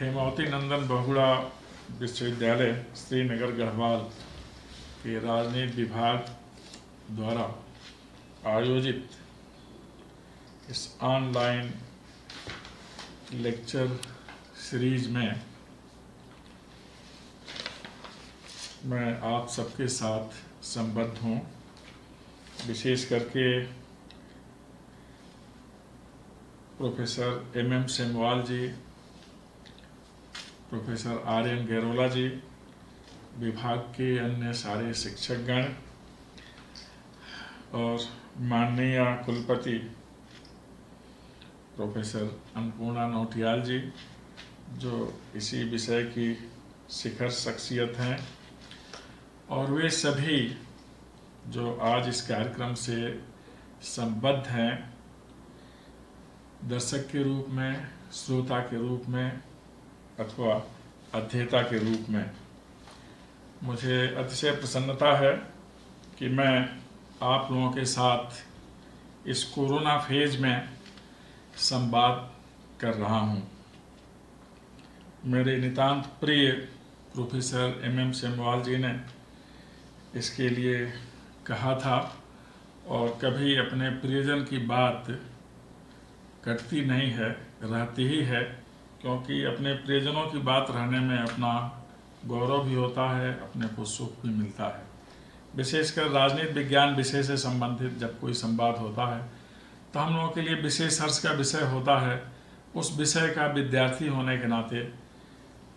हेमावती नंदन बहुगुड़ा विश्वविद्यालय, श्रीनगर गढ़वाल के राजनीति विभाग द्वारा आयोजित इस ऑनलाइन लेक्चर सीरीज़ में मैं आप सबके साथ संबद्ध हूँ। विशेष करके professor M M Semwal ji professor R N Gairola ji, विभाग के अन्य सारे शिक्षकगण और माननीय कुलपति प्रोफेसर अन्नपूर्णा नौटियाल जी, जो इसी विषय की शिखर शख्सियत हैं और वे सभी जो आज इस कार्यक्रम से संबद्ध हैं, दर्शक के रूप में, श्रोता के रूप में अथवा अध्येता के रूप में। मुझे अतिशय प्रसन्नता है कि मैं आप लोगों के साथ इस कोरोना फ़ेज़ में संवाद कर रहा हूँ। मेरे नितांत प्रिय professor M M Semwal ji ने इसके लिए कहा था और कभी अपने प्रियजन की बात कटती नहीं है, रहती ही है। क्योंकि अपने प्रियजनों की बात रहने में अपना गौरव भी होता है, अपने को सुख भी मिलता है। विशेषकर राजनीति विज्ञान विषय से संबंधित जब कोई संवाद होता है तो हम लोगों के लिए विशेष हर्ष का विषय होता है, उस विषय का विद्यार्थी होने के नाते,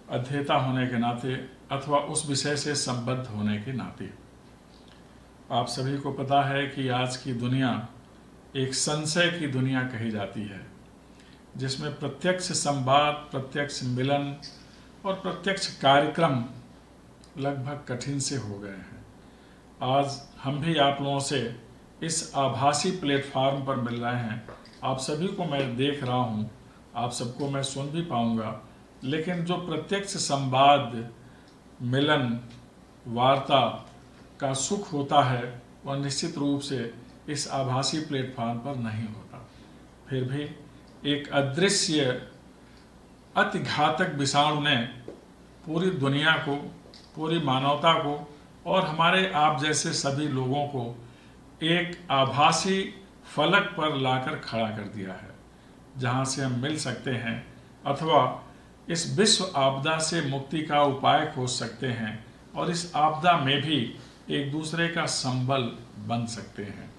अध्येता होने के नाते, अथवा उस विषय से संबद्ध होने के नाते। आप सभी को पता है कि आज की दुनिया एक संशय की दुनिया कही जाती है। जिसमें प्रत्यक्ष संवाद, प्रत्यक्ष मिलन और प्रत्यक्ष कार्यक्रम लगभग कठिन से हो गए हैं। आज हम भी आप लोगों से इस आभासी प्लेटफॉर्म पर मिल रहे हैं। आप सभी को मैं देख रहा हूँ, आप सबको मैं सुन भी पाऊँगा। लेकिन जो प्रत्यक्ष संवाद, मिलन, वार्ता का सुख होता है, वह निश्चित रूप से इस आभासी प्लेटफॉर्म पर नहीं होता। फिर भी एक अदृश्य अति घातक विषाणु ने पूरी दुनिया को, पूरी मानवता को और हमारे आप जैसे सभी लोगों को एक आभासी फलक पर लाकर खड़ा कर दिया है, जहाँ से हम मिल सकते हैं अथवा इस विश्व आपदा से मुक्ति का उपाय खोज सकते हैं और इस आपदा में भी एक दूसरे का संबल बन सकते हैं।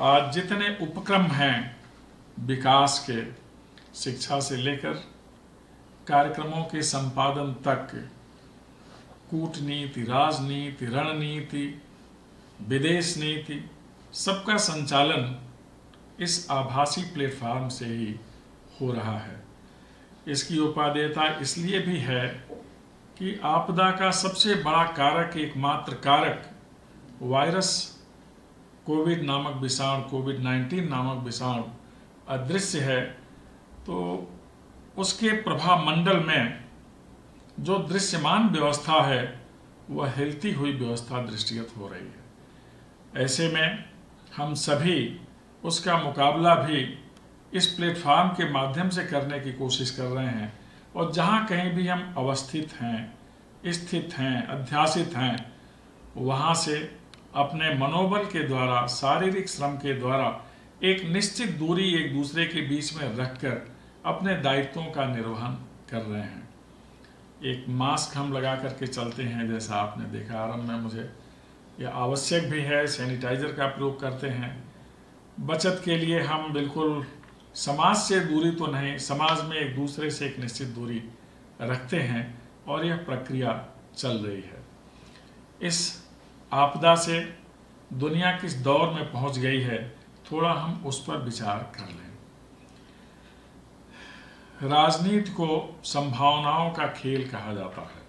आज जितने उपक्रम हैं विकास के शिक्षा से लेकर कार्यक्रमों के संपादन तक, कूटनीति, राजनीति, रणनीति, विदेश नीति, सबका संचालन इस आभासी प्लेटफॉर्म से ही हो रहा है। इसकी उपादेयता इसलिए भी है कि आपदा का सबसे बड़ा कारक, एकमात्र कारक वायरस कोविड नामक विषाणु, कोविड 19 नामक विषाणु अदृश्य है तो उसके प्रभाव मंडल में जो दृश्यमान व्यवस्था है, वह हिलती हुई व्यवस्था दृष्टिगत हो रही है। ऐसे में हम सभी उसका मुकाबला भी इस प्लेटफॉर्म के माध्यम से करने की कोशिश कर रहे हैं और जहाँ कहीं भी हम अवस्थित हैं, स्थित हैं, अध्यासित हैं, वहाँ से अपने मनोबल के द्वारा, शारीरिक श्रम के द्वारा एक निश्चित दूरी एक दूसरे के बीच में रखकर अपने दायित्वों का निर्वहन कर रहे हैं। एक मास्क हम लगा करके चलते हैं, जैसा आपने देखा आरंभ में मुझे। यह आवश्यक भी है, सैनिटाइजर का प्रयोग करते हैं। बचत के लिए हम बिल्कुल समाज से दूरी तो नहीं, समाज में एक दूसरे से एक निश्चित दूरी रखते हैं और यह प्रक्रिया चल रही है। इस आपदा से दुनिया किस दौर में पहुँच गई है थोड़ा हम उस पर विचार कर लें। राजनीति को संभावनाओं का खेल कहा जाता है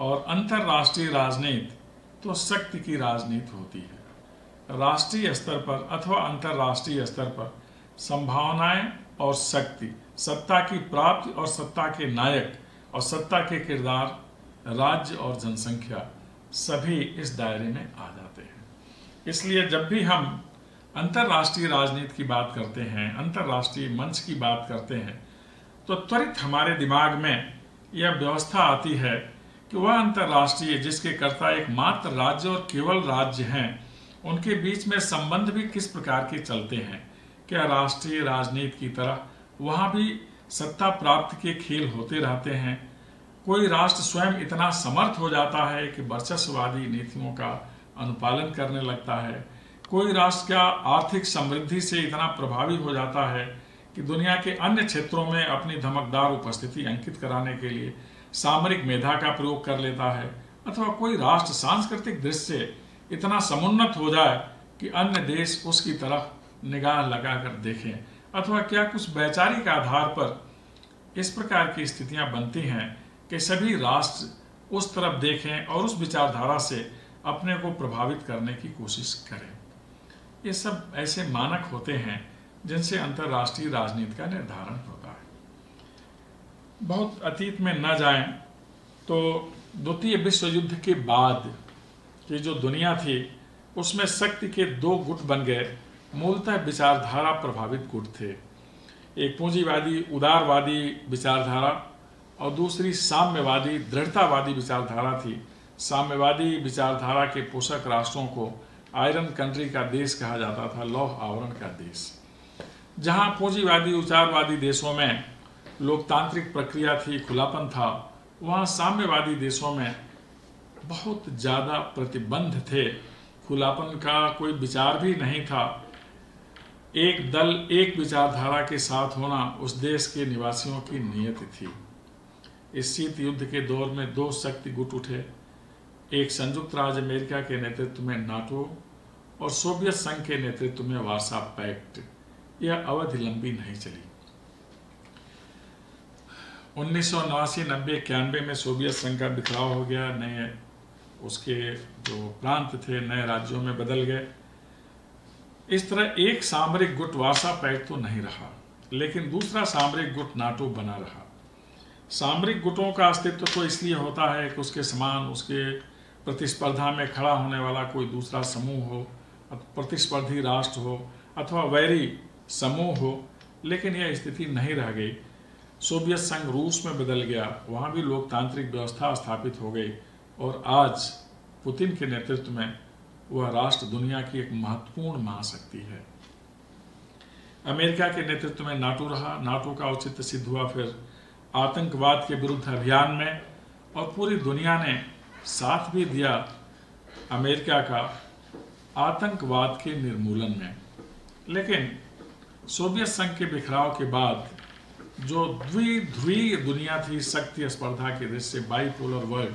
और अंतर्राष्ट्रीय राजनीति तो शक्ति की राजनीति होती है। राष्ट्रीय स्तर पर अथवा अंतर्राष्ट्रीय स्तर पर संभावनाएँ और शक्ति, सत्ता की प्राप्ति और सत्ता के नायक और सत्ता के किरदार, राज्य और जनसंख्या, सभी इस दायरे में आ जाते हैं। इसलिए जब भी हम अंतर्राष्ट्रीय राजनीति की बात करते हैं, अंतर्राष्ट्रीय मंच की बात करते हैं तो त्वरित हमारे दिमाग में यह व्यवस्था आती है कि वह अंतर्राष्ट्रीय जिसके कर्ता एकमात्र राज्य और केवल राज्य हैं, उनके बीच में संबंध भी किस प्रकार के चलते हैं। क्या राष्ट्रीय राजनीति की तरह वहाँ भी सत्ता प्राप्त के खेल होते रहते हैं? कोई राष्ट्र स्वयं इतना समर्थ हो जाता है कि वर्चस्ववादी नीतियों का अनुपालन करने लगता है? कोई राष्ट्र क्या आर्थिक समृद्धि से इतना प्रभावी हो जाता है कि दुनिया के अन्य क्षेत्रों में अपनी धमकदार उपस्थिति अंकित कराने के लिए सामरिक मेधा का प्रयोग कर लेता है? अथवा कोई राष्ट्र सांस्कृतिक दृष्टि से इतना समुन्नत हो जाए कि अन्य देश उसकी तरफ़ निगाह लगाकर देखें? अथवा क्या कुछ वैचारिक आधार पर इस प्रकार की स्थितियाँ बनती हैं कि सभी राष्ट्र उस तरफ़ देखें और उस विचारधारा से अपने को प्रभावित करने की कोशिश करें? ये सब ऐसे मानक होते हैं जिनसे अंतर्राष्ट्रीय राजनीति का निर्धारण होता है। बहुत अतीत में न जाएँ तो द्वितीय विश्व युद्ध के बाद की जो दुनिया थी, उसमें शक्ति के दो गुट बन गए। मूलतः विचारधारा प्रभावित गुट थे। एक पूंजीवादी, उदारवादी विचारधारा और दूसरी साम्यवादी, दृढ़तावादी विचारधारा थी। साम्यवादी विचारधारा के पोषक राष्ट्रों को आयरन कंट्री का देश कहा जाता था लौह आवरण का देश। जहाँ पूंजीवादी उचारवादी देशों में लोकतांत्रिक प्रक्रिया थी, खुलापन था, वहाँ साम्यवादी देशों में बहुत ज़्यादा प्रतिबंध थे। खुलापन का कोई विचार भी नहीं था। एक दल, एक विचारधारा के साथ होना उस देश के निवासियों की नियत थी। इस शीत युद्ध के दौर में दो शक्ति गुट उठे। एक संयुक्त राज्य अमेरिका के नेतृत्व में नाटो और सोवियत संघ के नेतृत्व में वार्सा पैक्ट, यह अवधि लंबी नहीं चली। उन्नीस सौ नवासी नब्बे में सोवियत संघ का बिखराव हो गया, नए उसके जो प्रांत थे, नए राज्यों में बदल गए। इस तरह एक सामरिक गुट वार्सा पैक्ट तो नहीं रहा, लेकिन दूसरा सामरिक गुट नाटो बना रहा। सामरिक गुटों का अस्तित्व तो इसलिए होता है कि उसके समान, उसके प्रतिस्पर्धा में खड़ा होने वाला कोई दूसरा समूह हो प्रतिस्पर्धी राष्ट्र हो अथवा वैरी समूह हो, लेकिन यह स्थिति नहीं रह गई। सोवियत संघ रूस में बदल गया, वहाँ भी लोकतांत्रिक व्यवस्था स्थापित हो गई और आज पुतिन के नेतृत्व में वह राष्ट्र दुनिया की एक महत्वपूर्ण महाशक्ति है। अमेरिका के नेतृत्व में नाटो रहा, नाटो का औचित्य सिद्ध हुआ, फिर आतंकवाद के विरुद्ध अभियान में और पूरी दुनिया ने साथ भी दिया अमेरिका का आतंकवाद के निर्मूलन में। लेकिन सोवियत संघ के बिखराव के बाद जो द्विध्रुवीय दुनिया थी शक्ति स्पर्धा के दृश्य बाईपोलर वर्ल्ड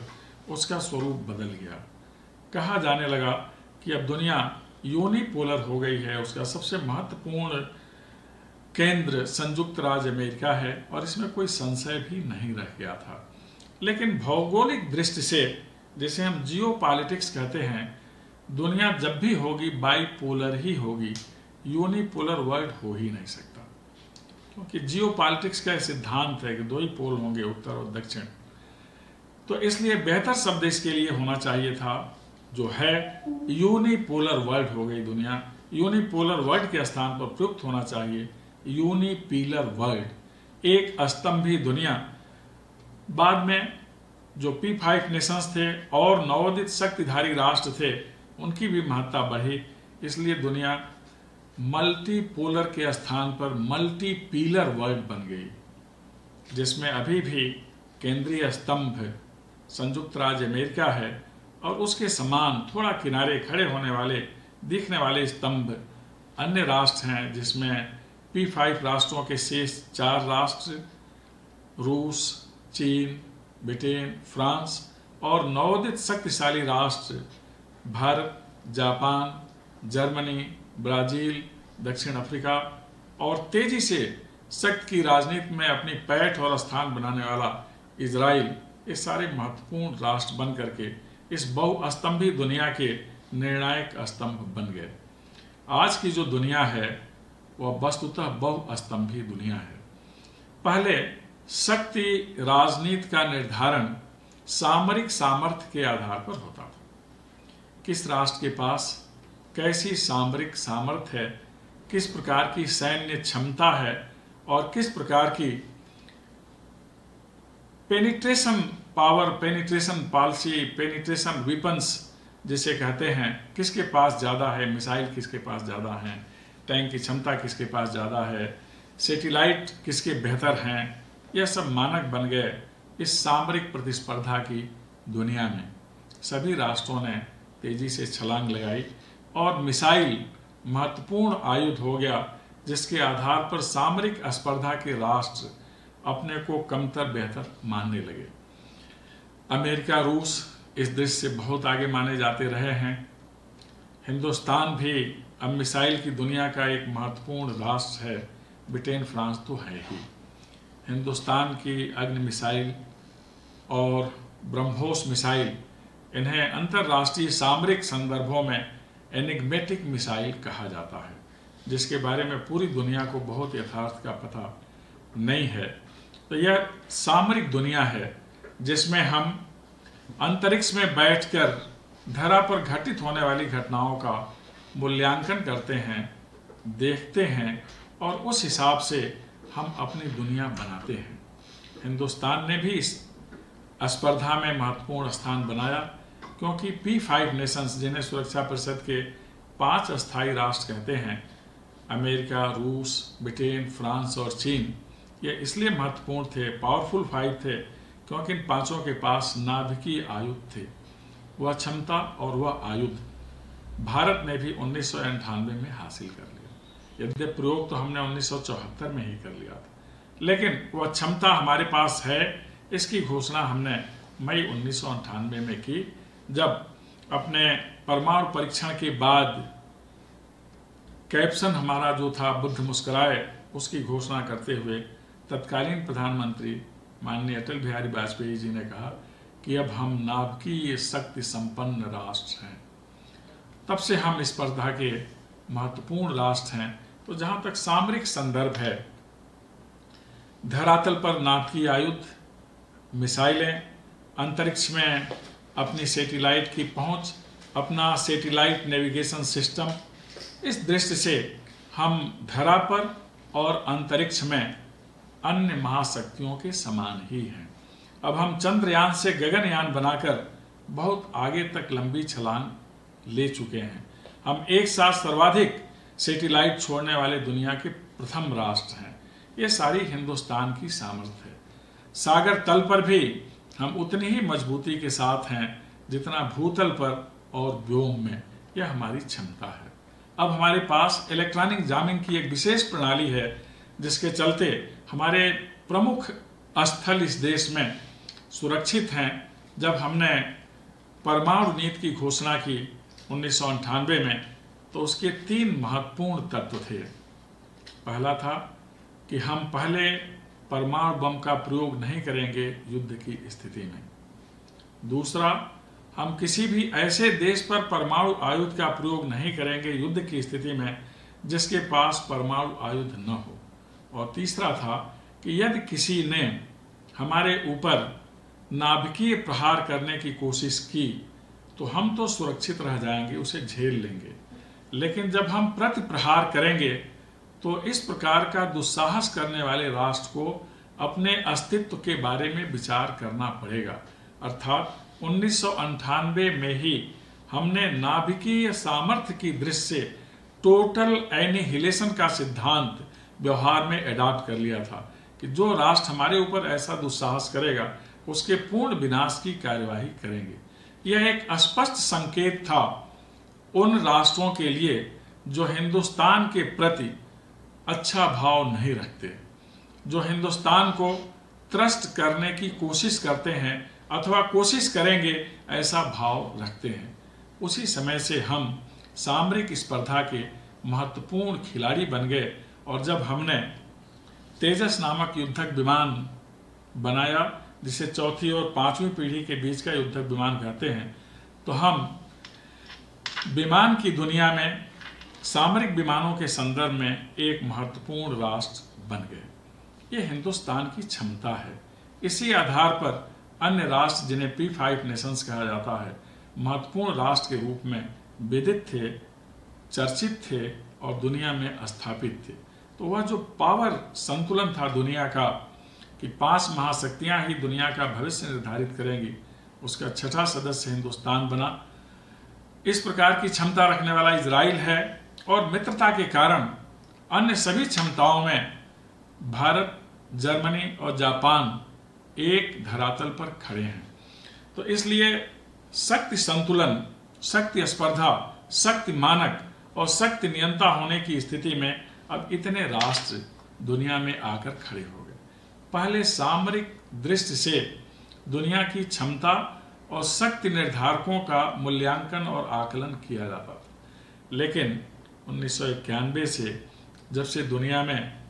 उसका स्वरूप बदल गया। कहा जाने लगा कि अब दुनिया यूनिपोलर हो गई है। उसका सबसे महत्वपूर्ण केंद्र संयुक्त राज्य अमेरिका है और इसमें कोई संशय भी नहीं रह गया था। लेकिन भौगोलिक दृष्टि से, जिसे हम जियो कहते हैं दुनिया जब भी होगी बाईपोलर ही होगी। यूनिपोलर वर्ल्ड हो ही नहीं सकता। क्योंकि जियो पॉलिटिक्स का सिद्धांत है कि दो ही पोल होंगे, उत्तर और दक्षिण। तो इसलिए बेहतर शब्द इसके लिए होना चाहिए था, जो है यूनिपोलर वर्ल्ड हो गई दुनिया। यूनिपोलर वर्ल्ड के स्थान पर प्रयुक्त होना चाहिए यूनिपीलर वर्ल्ड एक स्तंभी दुनिया। बाद में जो पी फाइव नेशंस थे और नवोदित शक्तिधारी राष्ट्र थे उनकी भी महत्ता बढ़ी। इसलिए दुनिया मल्टीपोलर के स्थान पर मल्टी पीलर वर्ल्ड बन गई, जिसमें अभी भी केंद्रीय स्तंभ संयुक्त राज्य अमेरिका है और उसके समान थोड़ा किनारे खड़े होने वाले, दिखने वाले स्तंभ अन्य राष्ट्र हैं, जिसमें पी फाइव राष्ट्रों के शेष चार राष्ट्र, रूस, चीन, ब्रिटेन, फ्रांस और नवोदित शक्तिशाली राष्ट्र भारत, जापान, जर्मनी, ब्राज़ील, दक्षिण अफ्रीका और तेज़ी से शक्ति की राजनीति में अपनी पैठ और स्थान बनाने वाला इसराइल ये सारे महत्वपूर्ण राष्ट्र बन करके इस बहुस्तंभी दुनिया के निर्णायक स्तंभ बन गए। आज की जो दुनिया है, वह वस्तुतः बहुस्तंभी दुनिया है। पहले शक्ति राजनीति का निर्धारण सामरिक सामर्थ्य के आधार पर होता था। किस राष्ट्र के पास कैसी सामरिक सामर्थ्य है, किस प्रकार की सैन्य क्षमता है और किस प्रकार की penetration power penetration policy penetration weapons जिसे कहते हैं, किसके पास ज़्यादा है मिसाइल किसके पास ज़्यादा है टैंक की क्षमता किसके पास ज़्यादा है सेटेलाइट किसके बेहतर हैं, यह सब मानक बन गए इस सामरिक प्रतिस्पर्धा की दुनिया में। सभी राष्ट्रों ने तेज़ी से छलांग लगाई और मिसाइल महत्वपूर्ण आयुध हो गया, जिसके आधार पर सामरिक स्पर्धा के राष्ट्र अपने को कमतर बेहतर मानने लगे। अमेरिका, रूस इस दृश्य से बहुत आगे माने जाते रहे हैं। हिंदुस्तान भी अब मिसाइल की दुनिया का एक महत्वपूर्ण राष्ट्र है, ब्रिटेन, फ्रांस तो है ही। हिंदुस्तान की अग्नि मिसाइल और ब्रह्मोस मिसाइल इन्हें अंतर्राष्ट्रीय सामरिक संदर्भों में एनिग्मेटिक मिसाइल कहा जाता है, जिसके बारे में पूरी दुनिया को बहुत यथार्थ का पता नहीं है। तो यह सामरिक दुनिया है, जिसमें हम अंतरिक्ष में बैठकर धरा पर घटित होने वाली घटनाओं का मूल्यांकन करते हैं, देखते हैं और उस हिसाब से हम अपनी दुनिया बनाते हैं। हिंदुस्तान ने भी इस स्पर्धा में महत्वपूर्ण स्थान बनाया। क्योंकि पी फाइव नेशंस जिन्हें सुरक्षा परिषद के पाँच अस्थायी राष्ट्र कहते हैं, अमेरिका, रूस, ब्रिटेन, फ्रांस और चीन, ये इसलिए महत्वपूर्ण थे पावरफुल फाइव थे, क्योंकि इन पाँचों के पास नाभिकीय आयुध थे। वह क्षमता और वह आयुध भारत ने भी उन्नीस में हासिल कर लिया। यद्य प्रयोग तो हमने उन्नीस सौ चौहत्तर में ही कर लिया था। लेकिन वह क्षमता हमारे पास है, इसकी घोषणा हमने मई उन्नीस में की। जब अपने परमाणु परीक्षण के बाद कैप्शन हमारा जो था, बुद्ध मुस्कुराए, उसकी घोषणा करते हुए तत्कालीन प्रधानमंत्री माननीय अटल बिहारी वाजपेयी जी ने कहा कि अब हम नाभिकीय शक्ति संपन्न राष्ट्र हैं। तब से हम स्पर्धा के महत्वपूर्ण राष्ट्र हैं। तो जहाँ तक सामरिक संदर्भ है, धरातल पर नाभिकीय आयुध, मिसाइलें, अंतरिक्ष में अपनी सैटेलाइट की पहुँच, अपना सैटेलाइट नेविगेशन सिस्टम इस दृष्टि से हम धरा पर और अंतरिक्ष में अन्य महाशक्तियों के समान ही हैं। अब हम चंद्रयान से गगनयान बनाकर बहुत आगे तक लंबी छलांग ले चुके हैं। हम एक साथ सर्वाधिक सेटेलाइट छोड़ने वाले दुनिया के प्रथम राष्ट्र हैं। ये सारी हिंदुस्तान की सामर्थ्य है। सागर तल पर भी हम उतनी ही मजबूती के साथ हैं जितना भूतल पर और व्योम में। यह हमारी क्षमता है। अब हमारे पास इलेक्ट्रॉनिक जामिंग की एक विशेष प्रणाली है, जिसके चलते हमारे प्रमुख स्थल इस देश में सुरक्षित हैं। जब हमने परमाणु नीति की घोषणा की उन्नीस में तो उसके तीन महत्वपूर्ण तत्व थे। पहला था कि हम पहले परमाणु बम का प्रयोग नहीं करेंगे युद्ध की स्थिति में। दूसरा, हम किसी भी ऐसे देश पर परमाणु आयुध का प्रयोग नहीं करेंगे युद्ध की स्थिति में, जिसके पास परमाणु आयुध न हो। और तीसरा था कि यदि किसी ने हमारे ऊपर नाभिकीय प्रहार करने की कोशिश की तो हम तो सुरक्षित रह जाएँगे, उसे झेल लेंगे। लेकिन जब हम प्रति प्रहार करेंगे तो इस प्रकार का दुस्साहस करने वाले राष्ट्र को अपने अस्तित्व के बारे में विचार करना पड़ेगा। अर्थात उन्नीस में ही हमने नाभिकीय सामर्थ्य की दृष्टि से टोटल एनिहिलेशन का सिद्धांत व्यवहार में एडॉप्ट कर लिया था कि जो राष्ट्र हमारे ऊपर ऐसा दुस्साहस करेगा, उसके पूर्ण विनाश की कार्यवाही करेंगे। यह एक स्पष्ट संकेत था उन राष्ट्रों के लिए जो हिंदुस्तान के प्रति अच्छा भाव नहीं रखते। जो हिंदुस्तान को त्रस्त करने की कोशिश करते हैं अथवा कोशिश करेंगे, ऐसा भाव रखते हैं। उसी समय से हम सामरिक स्पर्धा के महत्वपूर्ण खिलाड़ी बन गए और जब हमने तेजस नामक युद्धक विमान बनाया, जिसे चौथी और पांचवी पीढ़ी के बीच का युद्धक विमान कहते हैं तो हम विमान की दुनिया में सामरिक विमानों के संदर्भ में एक महत्वपूर्ण राष्ट्र बन गए। ये हिंदुस्तान की क्षमता है। इसी आधार पर अन्य राष्ट्र जिन्हें पी फाइव नेशंस कहा जाता है, महत्वपूर्ण राष्ट्र के रूप में विदित थे, चर्चित थे और दुनिया में स्थापित थे। तो वह जो पावर संतुलन था दुनिया का, कि पाँच महाशक्तियाँ ही दुनिया का भविष्य निर्धारित करेंगी, उसका छठा सदस्य हिंदुस्तान बना। इस प्रकार की क्षमता रखने वाला इसराइल है। और मित्रता के कारण अन्य सभी क्षमताओं में भारत, जर्मनी और जापान एक धरातल पर खड़े हैं। तो इसलिए शक्ति संतुलन, शक्ति स्पर्धा, शक्ति मानक और शक्ति नियंता होने की स्थिति में अब इतने राष्ट्र दुनिया में आकर खड़े हो गए। पहले सामरिक दृष्टि से दुनिया की क्षमता और शक्ति निर्धारकों का मूल्यांकन और आकलन किया जाता था। लेकिन उन्नीस से जब से दुनिया में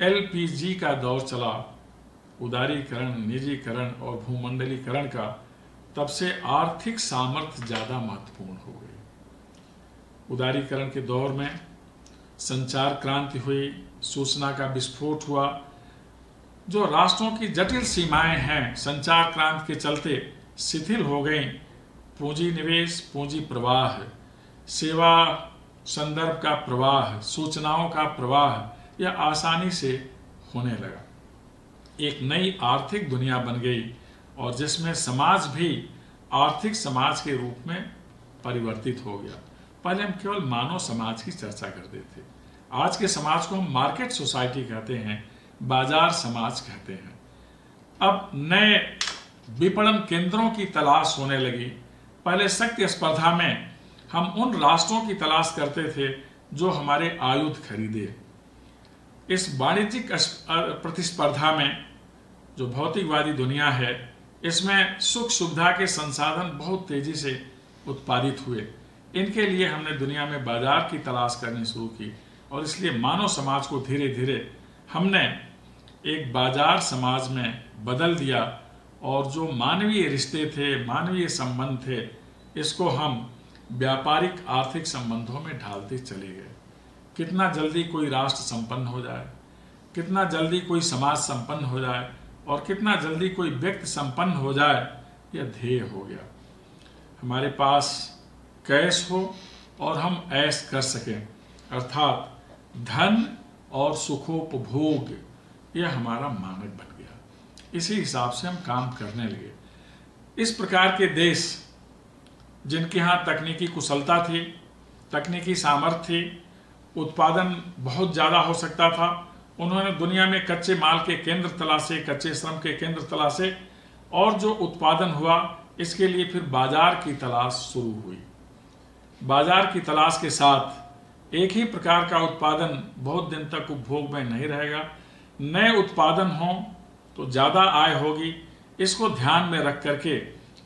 एलपीजी का दौर चला, उदारीकरण, निजीकरण और भूमंडलीकरण का, तब से आर्थिक सामर्थ्य ज़्यादा महत्वपूर्ण हो गई। उदारीकरण के दौर में संचार क्रांति हुई, सूचना का विस्फोट हुआ, जो राष्ट्रों की जटिल सीमाएँ हैं, संचार क्रांति के चलते शिथिल हो गई। पूंजी निवेश, पूंजी प्रवाह, सेवा संदर्भ का प्रवाह, सूचनाओं का प्रवाह यह आसानी से होने लगा। एक नई आर्थिक दुनिया बन गई और जिसमें समाज भी आर्थिक समाज के रूप में परिवर्तित हो गया। पहले हम केवल मानव समाज की चर्चा करते थे। आज के समाज को हम मार्केट सोसाइटी कहते हैं, बाज़ार समाज कहते हैं। अब नए विपणन केंद्रों की तलाश होने लगी। पहले शक्ति स्पर्धा में हम उन राष्ट्रों की तलाश करते थे जो हमारे आयुध खरीदे। इस वाणिज्यिक प्रतिस्पर्धा में जो भौतिकवादी दुनिया है, इसमें सुख सुविधा के संसाधन बहुत तेज़ी से उत्पादित हुए। इनके लिए हमने दुनिया में बाज़ार की तलाश करनी शुरू की और इसलिए मानव समाज को धीरे धीरे हमने एक बाज़ार समाज में बदल दिया और जो मानवीय रिश्ते थे, मानवीय संबंध थे, इसको हम व्यापारिक आर्थिक संबंधों में ढालते चले गए। कितना जल्दी कोई राष्ट्र संपन्न हो जाए, कितना जल्दी कोई समाज संपन्न हो जाए और कितना जल्दी कोई व्यक्ति संपन्न हो जाए, यह ध्येय हो गया। हमारे पास कैश हो और हम ऐश कर सकें, अर्थात धन और सुखोपभोग, यह हमारा मानक बन गया। इसी हिसाब से हम काम करने लगे। इस प्रकार के देश जिनके यहाँ तकनीकी कुशलता थी, तकनीकी सामर्थ्य थी, उत्पादन बहुत ज़्यादा हो सकता था। उन्होंने दुनिया में कच्चे माल के केंद्र तलाशे, कच्चे श्रम के केंद्र तलाशे और जो उत्पादन हुआ, इसके लिए फिर बाज़ार की तलाश शुरू हुई। बाज़ार की तलाश के साथ एक ही प्रकार का उत्पादन बहुत दिन तक उपभोग में नहीं रहेगा। नए उत्पादन हों तो ज़्यादा आय होगी। इसको ध्यान में रख करके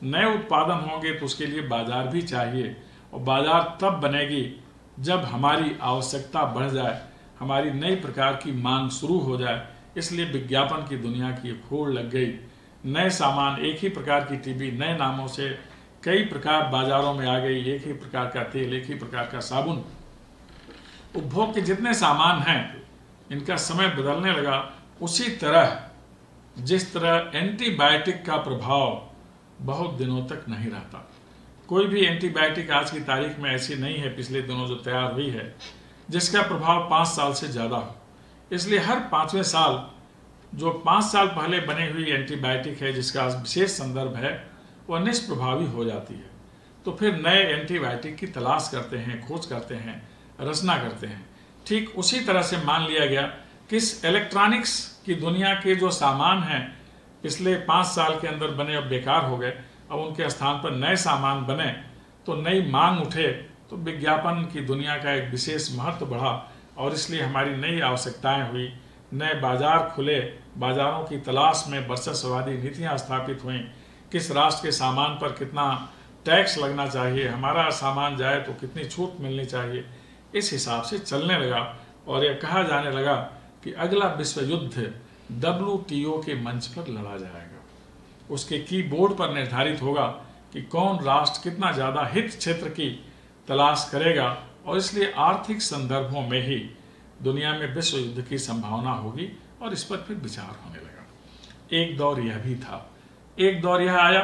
नए उत्पादन होंगे तो उसके लिए बाज़ार भी चाहिए। और बाज़ार तब बनेगी जब हमारी आवश्यकता बढ़ जाए, हमारी नई प्रकार की मांग शुरू हो जाए। इसलिए विज्ञापन की दुनिया की खोड़ लग गई। नए सामान एक ही प्रकार की टीवी, नए नामों से कई प्रकार बाजारों में आ गई। एक ही प्रकार का तेल, एक ही प्रकार का साबुन। उपभोग के जितने सामान हैं, इनका समय बदलने लगा। उसी तरह, जिस तरह एंटीबायोटिक का प्रभाव बहुत दिनों तक नहीं रहता। कोई भी एंटीबायोटिक आज की तारीख में ऐसी नहीं है, पिछले दिनों जो तैयार हुई है, जिसका प्रभाव पाँच साल से ज़्यादा हो। इसलिए हर पाँचवें साल, जो पाँच साल पहले बनी हुई एंटीबायोटिक है, जिसका विशेष संदर्भ है, वह निष्प्रभावी हो जाती है। तो फिर नए एंटीबायोटिक की तलाश करते हैं, खोज करते हैं, रचना करते हैं। ठीक उसी तरह से मान लिया गया कि इस इलेक्ट्रॉनिक्स की दुनिया के जो सामान हैं पिछले पाँच साल के अंदर बने, अब बेकार हो गए। अब उनके स्थान पर नए सामान बने तो नई मांग उठे तो विज्ञापन की दुनिया का एक विशेष महत्व बढ़ा और इसलिए हमारी नई आवश्यकताएँ हुई। नए बाज़ार खुले, बाजारों की तलाश में वर्चस्ववादी नीतियाँ स्थापित हुई। किस राष्ट्र के सामान पर कितना टैक्स लगना चाहिए, हमारा सामान जाए तो कितनी छूट मिलनी चाहिए, इस हिसाब से चलने लगा और यह कहा जाने लगा कि अगला विश्व युद्ध डब्ल्यूटीओ के मंच पर लड़ा जाएगा। उसके कीबोर्ड पर निर्धारित होगा कि कौन राष्ट्र कितना ज़्यादा हित क्षेत्र की तलाश करेगा और इसलिए आर्थिक संदर्भों में ही दुनिया में विश्व युद्ध की संभावना होगी और इस पर फिर विचार होने लगा। एक दौर यह भी था। एक दौर यह आया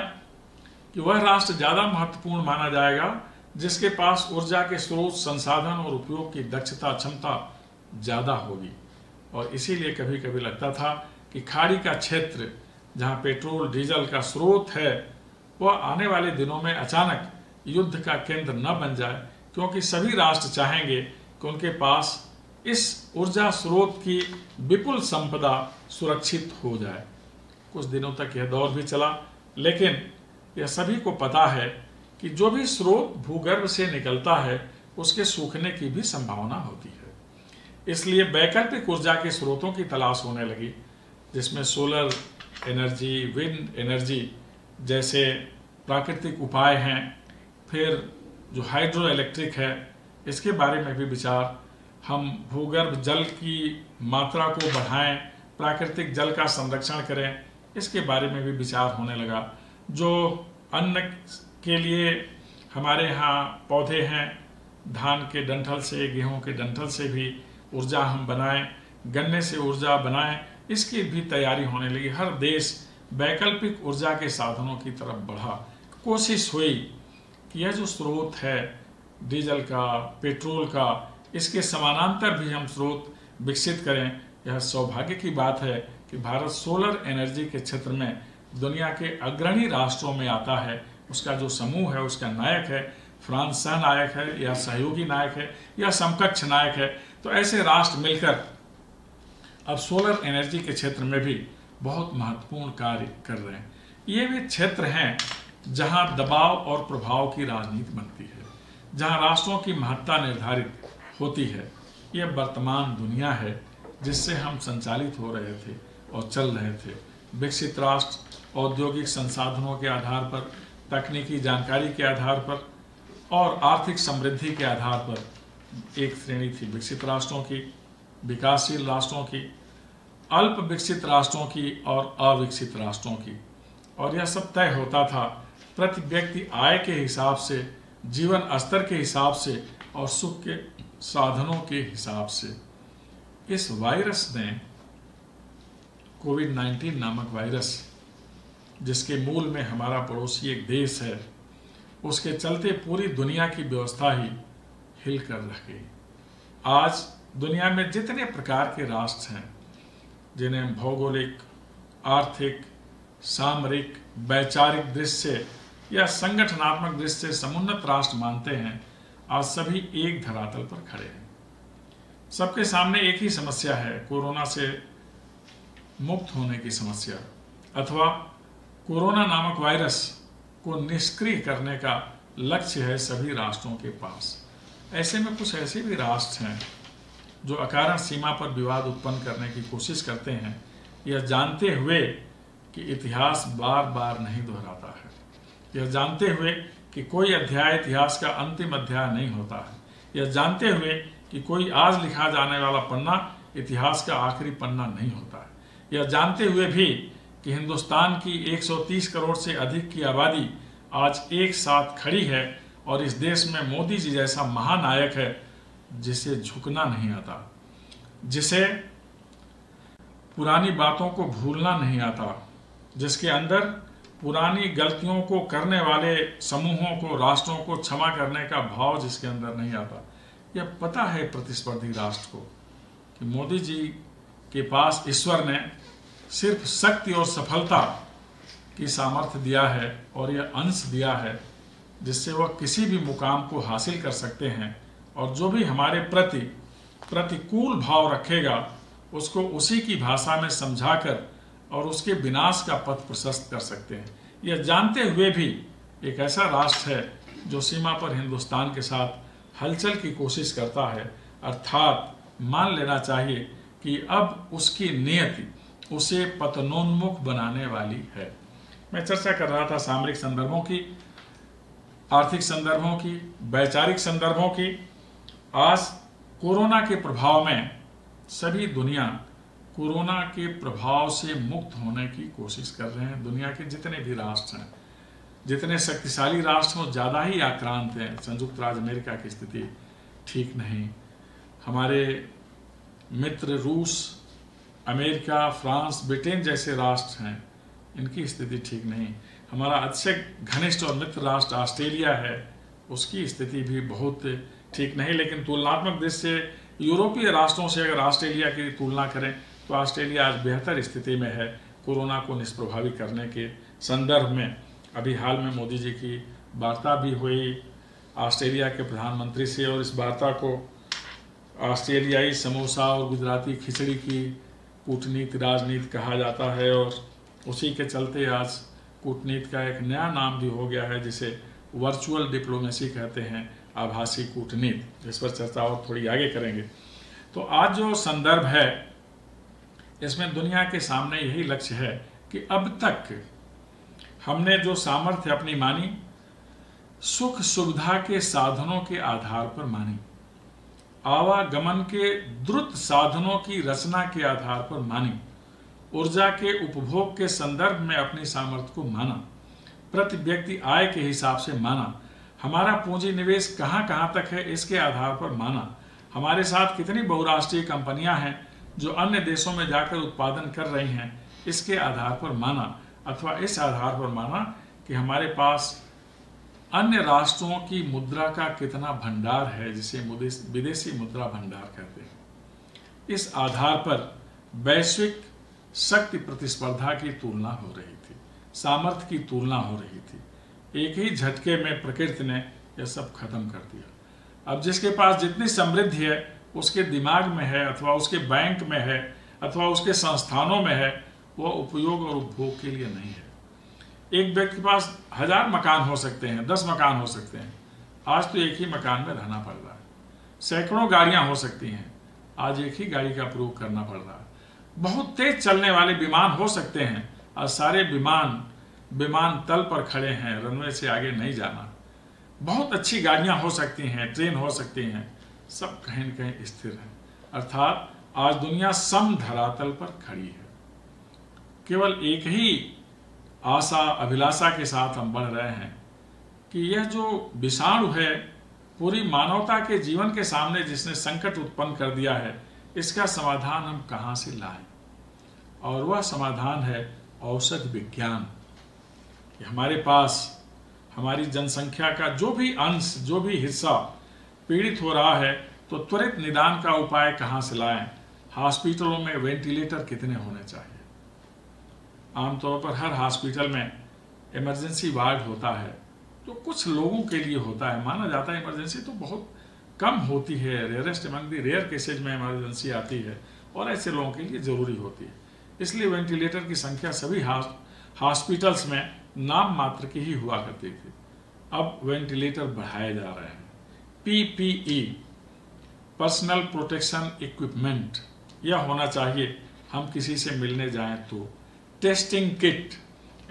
कि वह राष्ट्र ज़्यादा महत्वपूर्ण माना जाएगा, जिसके पास ऊर्जा के स्रोत, संसाधन और उपयोग की दक्षता क्षमता ज़्यादा होगी। और इसीलिए कभी कभी लगता था कि खाड़ी का क्षेत्र, जहाँ पेट्रोल, डीजल का स्रोत है, वह आने वाले दिनों में अचानक युद्ध का केंद्र न बन जाए, क्योंकि सभी राष्ट्र चाहेंगे कि उनके पास इस ऊर्जा स्रोत की विपुल संपदा सुरक्षित हो जाए। कुछ दिनों तक यह दौर भी चला, लेकिन यह सभी को पता है कि जो भी स्रोत भूगर्भ से निकलता है, उसके सूखने की भी संभावना होती है। इसलिए वैकल्पिक ऊर्जा के स्रोतों की तलाश होने लगी, जिसमें सोलर एनर्जी विंड एनर्जी जैसे प्राकृतिक उपाय हैं, फिर जो हाइड्रो इलेक्ट्रिक है, इसके बारे में भी विचार। हम भूगर्भ जल की मात्रा को बढ़ाएँ, प्राकृतिक जल का संरक्षण करें, इसके बारे में भी विचार होने लगा। जो अन्न के लिए हमारे यहाँ पौधे हैं, धान के डंठल से, गेहूँ के डंठल से भी ऊर्जा हम बनाएँ, गन्ने से ऊर्जा बनाएँ, इसकी भी तैयारी होने लगी। हर देश वैकल्पिक ऊर्जा के साधनों की तरफ़ बढ़ा। कोशिश हुई कि यह जो स्रोत है, डीजल का, पेट्रोल का, इसके समानांतर भी हम स्रोत विकसित करें, यह सौभाग्य की बात है कि भारत सोलर एनर्जी के क्षेत्र में दुनिया के अग्रणी राष्ट्रों में आता है। उसका जो समूह है, उसका नायक है, फ्रांस सह नायक है, या सहयोगी नायक है, या समकक्ष नायक है। तो ऐसे राष्ट्र मिलकर अब सोलर एनर्जी के क्षेत्र में भी बहुत महत्वपूर्ण कार्य कर रहे हैं। ये भी क्षेत्र हैं जहाँ दबाव और प्रभाव की राजनीति बनती है, जहाँ राष्ट्रों की महत्ता निर्धारित होती है। यह वर्तमान दुनिया है जिससे हम संचालित हो रहे थे और चल रहे थे। विकसित राष्ट्र औद्योगिक संसाधनों के आधार पर, तकनीकी जानकारी के आधार पर और आर्थिक समृद्धि के आधार पर एक श्रेणी थी, विकसित राष्ट्रों की, विकासशील राष्ट्रों की, अल्प विकसित राष्ट्रों की और अविकसित राष्ट्रों की। और यह सब तय होता था प्रति व्यक्ति आय के हिसाब से, जीवन स्तर के हिसाब से और सुख के साधनों के हिसाब से। इस वायरस ने कोविड 19 नामक वायरस, जिसके मूल में हमारा पड़ोसी एक देश है, उसके चलते पूरी दुनिया की व्यवस्था ही हिल कर रह गई आज दुनिया में जितने प्रकार के राष्ट्र हैं, जिन्हें भौगोलिक, आर्थिक, सामरिक, वैचारिक दृश्य या संगठनात्मक दृष्टि समुन्नत राष्ट्र मानते हैं, आज सभी एक धरातल पर खड़े हैं। सबके सामने एक ही समस्या है, कोरोना से मुक्त होने की समस्या, अथवा कोरोना नामक वायरस को निष्क्रिय करने का लक्ष्य है सभी राष्ट्रों के पास। ऐसे में कुछ ऐसे भी राष्ट्र हैं जो अकारण सीमा पर विवाद उत्पन्न करने की कोशिश करते हैं, यह जानते हुए कि इतिहास बार बार नहीं दोहराता है। यह जानते हुए कि कोई अध्याय इतिहास का अंतिम अध्याय नहीं होता है। यह जानते हुए कि कोई आज लिखा जाने वाला पन्ना इतिहास का आखिरी पन्ना नहीं होता है। यह जानते हुए भी कि हिंदुस्तान की 130 करोड़ से अधिक की आबादी आज एक साथ खड़ी है और इस देश में मोदी जी जैसा महानायक है, जिसे झुकना नहीं आता, जिसे पुरानी बातों को भूलना नहीं आता, जिसके अंदर पुरानी गलतियों को करने वाले समूहों को, राष्ट्रों को क्षमा करने का भाव जिसके अंदर नहीं आता। यह पता है प्रतिस्पर्धी राष्ट्र को कि मोदी जी के पास ईश्वर ने सिर्फ़ शक्ति और सफलता की सामर्थ्य दिया है और यह अंश दिया है। जिससे वह किसी भी मुकाम को हासिल कर सकते हैं और जो भी हमारे प्रति प्रतिकूल भाव रखेगा, उसको उसी की भाषा में समझाकर और उसके विनाश का पथ प्रशस्त कर सकते हैं। यह जानते हुए भी एक ऐसा राष्ट्र है जो सीमा पर हिंदुस्तान के साथ हलचल की कोशिश करता है। अर्थात मान लेना चाहिए कि अब उसकी नियति उसे पतनोन्मुख बनाने वाली है। मैं चर्चा कर रहा था सामरिक संदर्भों की आर्थिक संदर्भों की, वैचारिक संदर्भों की, आज कोरोना के प्रभाव में सभी दुनिया कोरोना के प्रभाव से मुक्त होने की कोशिश कर रहे हैं। दुनिया के जितने भी राष्ट्र हैं, जितने शक्तिशाली राष्ट्र हों, ज़्यादा ही आक्रांत हैं। संयुक्त राज्य अमेरिका की स्थिति ठीक नहीं। हमारे मित्र रूस, अमेरिका, फ्रांस, ब्रिटेन जैसे राष्ट्र हैं, इनकी स्थिति ठीक नहीं। हमारा अत्यधिक घनिष्ठ और मित्र राष्ट्र ऑस्ट्रेलिया है, उसकी स्थिति भी बहुत ठीक नहीं, लेकिन तुलनात्मक दृष्टि से यूरोपीय राष्ट्रों से अगर ऑस्ट्रेलिया की तुलना करें तो ऑस्ट्रेलिया आज बेहतर स्थिति में है कोरोना को निष्प्रभावी करने के संदर्भ में। अभी हाल में मोदी जी की वार्ता भी हुई ऑस्ट्रेलिया के प्रधानमंत्री से, और इस वार्ता को ऑस्ट्रेलियाई समोसा और गुजराती खिचड़ी की कूटनीति, राजनीति कहा जाता है, और उसी के चलते आज कूटनीति का एक नया नाम भी हो गया है, जिसे वर्चुअल डिप्लोमेसी कहते हैं, आभासी कूटनीति। इस पर चर्चा और थोड़ी आगे करेंगे। तो आज जो संदर्भ है, इसमें दुनिया के सामने यही लक्ष्य है कि अब तक हमने जो सामर्थ्य अपनी मानी, सुख सुविधा के साधनों के आधार पर मानी। आवागमन के द्रुत साधनों की रचना के आधार पर मानी। ऊर्जा के उपभोग के संदर्भ में अपनी सामर्थ्य को माना, प्रति व्यक्ति आय के हिसाब से माना, हमारा पूंजी निवेश कहाँ कहाँ तक है इसके आधार पर माना। हमारे साथ कितनी बहुराष्ट्रीय कंपनियाँ हैं जो अन्य देशों में जाकर उत्पादन कर रही हैं, इसके आधार पर माना, अथवा इस आधार पर माना कि हमारे पास अन्य राष्ट्रों की मुद्रा का कितना भंडार है, जिसे विदेशी मुद्रा भंडार कहते हैं। इस आधार पर वैश्विक शक्ति प्रतिस्पर्धा की तुलना हो रही थी, सामर्थ्य की तुलना हो रही थी। एक ही झटके में प्रकृति ने यह सब खत्म कर दिया। अब जिसके पास जितनी समृद्धि है, उसके दिमाग में है अथवा उसके बैंक में है अथवा उसके संस्थानों में है, वह उपयोग और उपभोग के लिए नहीं है। एक व्यक्ति के पास हज़ार मकान हो सकते हैं, दस मकान हो सकते हैं। आज तो एक ही मकान में रहना पड़ रहा है। सैकड़ों गाड़ियाँ हो सकती हैं। आज एक ही गाड़ी का प्रयोग करना पड़ रहा है। बहुत तेज चलने वाले विमान हो सकते हैं। और सारे विमान विमान तल पर खड़े हैं रनवे से आगे नहीं जाना। बहुत अच्छी गाड़ियाँ हो सकती हैं ट्रेन हो सकती हैं। सब कहीं न कहीं स्थिर है। अर्थात, आज दुनिया सम धरातल पर खड़ी है। केवल एक ही आशा, अभिलाषा के साथ हम बढ़ रहे हैं कि यह जो विषाणु है, पूरी मानवता के जीवन के सामने जिसने संकट उत्पन्न कर दिया है इसका समाधान हम कहाँ से लाएँ? और वह समाधान है औषध विज्ञान। कि हमारे पास हमारी जनसंख्या का जो भी अंश, जो भी हिस्सा पीड़ित हो रहा है तो त्वरित निदान का उपाय कहाँ से लाएँ? हॉस्पिटलों में वेंटिलेटर कितने होने चाहिए? आमतौर पर हर हॉस्पिटल में इमरजेंसी वार्ड होता है तो कुछ लोगों के लिए होता है। माना जाता है इमरजेंसी तो बहुत कम होती है rarest among the rare cases में इमरजेंसी आती है और ऐसे लोगों के लिए ज़रूरी होती है। इसलिए वेंटिलेटर की संख्या सभी हॉस्पिटल्स में नाम मात्र की ही हुआ करती थी। अब वेंटिलेटर बढ़ाए जा रहे हैं। पीपीई पर्सनल प्रोटेक्शन इक्विपमेंट यह होना चाहिए। हम किसी से मिलने जाएँ तो टेस्टिंग किट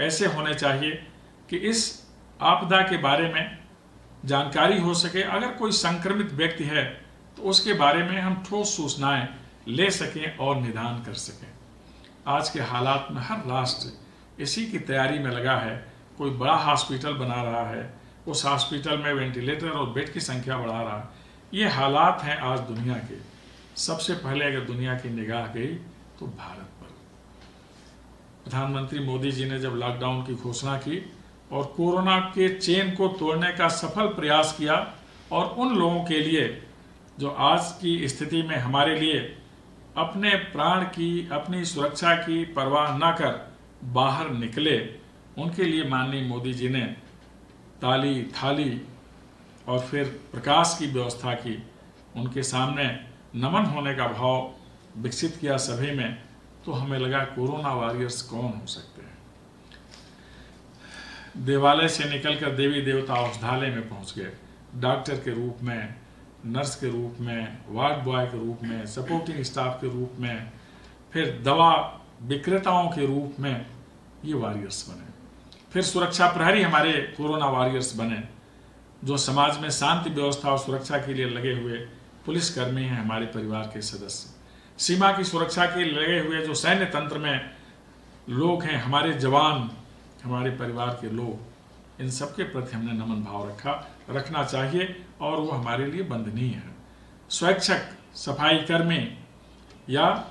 ऐसे होने चाहिए कि इस आपदा के बारे में जानकारी हो सके, अगर कोई संक्रमित व्यक्ति है तो उसके बारे में हम ठोस सूचनाएँ ले सकें और निदान कर सकें। आज के हालात में हर राष्ट्र इसी की तैयारी में लगा है। कोई बड़ा हॉस्पिटल बना रहा है, उस हॉस्पिटल में वेंटिलेटर और बेड की संख्या बढ़ा रहा है। ये हालात हैं आज दुनिया के। सबसे पहले अगर दुनिया की निगाह गई तो भारत पर। प्रधानमंत्री मोदी जी ने जब लॉकडाउन की घोषणा की और कोरोना के चेन को तोड़ने का सफल प्रयास किया और उन लोगों के लिए जो आज की स्थिति में हमारे लिए अपने प्राण की, अपनी सुरक्षा की परवाह न कर बाहर निकले, उनके लिए माननीय मोदी जी ने ताली थाली और फिर प्रकाश की व्यवस्था की। उनके सामने नमन होने का भाव विकसित किया सभी में तो हमें लगा कोरोना वॉरियर्स कौन हो सकते हैं? देवालय से निकलकर देवी देवता औषधालय में पहुँच गए। डॉक्टर के रूप में, नर्स के रूप में, वार्ड बॉय के रूप में सपोर्टिंग स्टाफ के रूप में, फिर दवा विक्रेताओं के रूप में ये वॉरियर्स बने। फिर सुरक्षा प्रहरी हमारे कोरोना वॉरियर्स बने, जो समाज में शांति व्यवस्था और सुरक्षा के लिए लगे हुए पुलिसकर्मी हैं हमारे परिवार के सदस्य। सीमा की सुरक्षा के लगे हुए जो सैन्य तंत्र में लोग हैं, हमारे जवान हमारे परिवार के लोग, इन सब के प्रति हमने नमन भाव रखा, रखना चाहिए और वो हमारे लिए बंधनीय है। स्वैच्छक सफ़ाई कर्मी या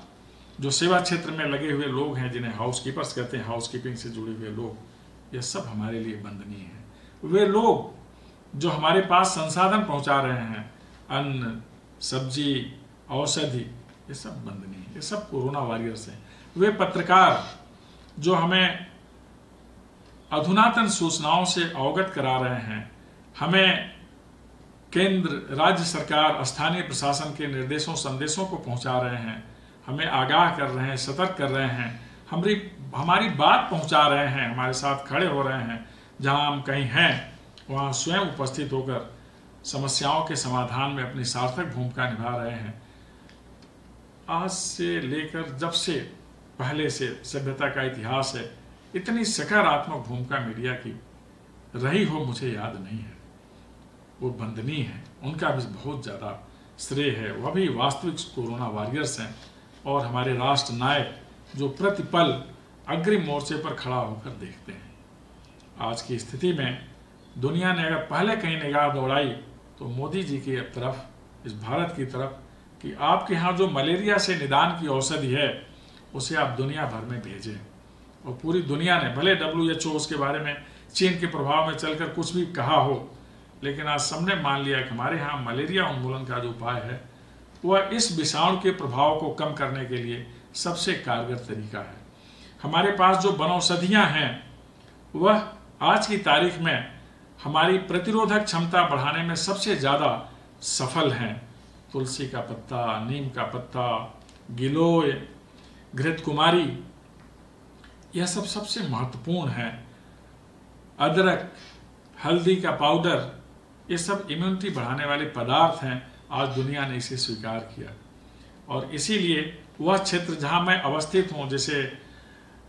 जो सेवा क्षेत्र में लगे हुए लोग हैं, जिन्हें हाउस कीपर्स कहते हैं हाउस कीपिंग से जुड़े हुए लोग, ये सब हमारे लिए बंधनीय है। वे लोग जो हमारे पास संसाधन पहुँचा रहे हैं, अन्न, सब्ज़ी, औषधि, ये सब बंदनी है। ये सब कोरोना वॉरियर्स हैं। वे पत्रकार जो हमें अधुनातन सूचनाओं से अवगत करा रहे हैं। हमें केंद्र, राज्य सरकार, स्थानीय प्रशासन के निर्देशों, संदेशों को पहुँचा रहे हैं। हमें आगाह कर रहे हैं, सतर्क कर रहे हैं। हमारी हमारी बात पहुँचा रहे हैं, हमारे साथ खड़े हो रहे हैं। जहाँ हम कहीं हैं, वहाँ स्वयं उपस्थित होकर समस्याओं के समाधान में अपनी सार्थक भूमिका निभा रहे हैं। आज से लेकर जब से पहले से सभ्यता का इतिहास है इतनी सकारात्मक भूमिका मीडिया की रही हो मुझे याद नहीं है। वो बंदनी है, उनका भी बहुत ज़्यादा श्रेय है। वह भी वास्तविक कोरोना वॉरियर्स हैं और हमारे राष्ट्र नायक जो प्रतिपल अग्रिम मोर्चे पर खड़ा होकर देखते हैं। आज की स्थिति में दुनिया ने अगर पहले कहीं निगाह दौड़ाई तो मोदी जी की तरफ़, इस भारत की तरफ़, कि आपके यहाँ जो मलेरिया से निदान की औषधि है, उसे आप दुनिया भर में भेजें। और पूरी दुनिया ने, भले डब्ल्यू एच ओ उसके बारे में, चीन के प्रभाव में चलकर कुछ भी कहा हो, लेकिन आज सबने मान लिया कि हमारे यहाँ मलेरिया उन्मूलन का जो उपाय है, वह इस विषाणु के प्रभाव को कम करने के लिए सबसे कारगर तरीका है। हमारे पास जो वनौषधियाँ हैं, वह आज की तारीख में हमारी प्रतिरोधक क्षमता बढ़ाने में सबसे ज़्यादा सफल हैं। तुलसी का पत्ता, नीम का पत्ता, गिलोय घृत कुमारी यह सब सबसे महत्वपूर्ण है। अदरक, हल्दी का पाउडर, ये सब इम्यूनिटी बढ़ाने वाले पदार्थ हैं। आज दुनिया ने इसे स्वीकार किया। और इसीलिए वह क्षेत्र जहाँ मैं अवस्थित हूँ, जिसे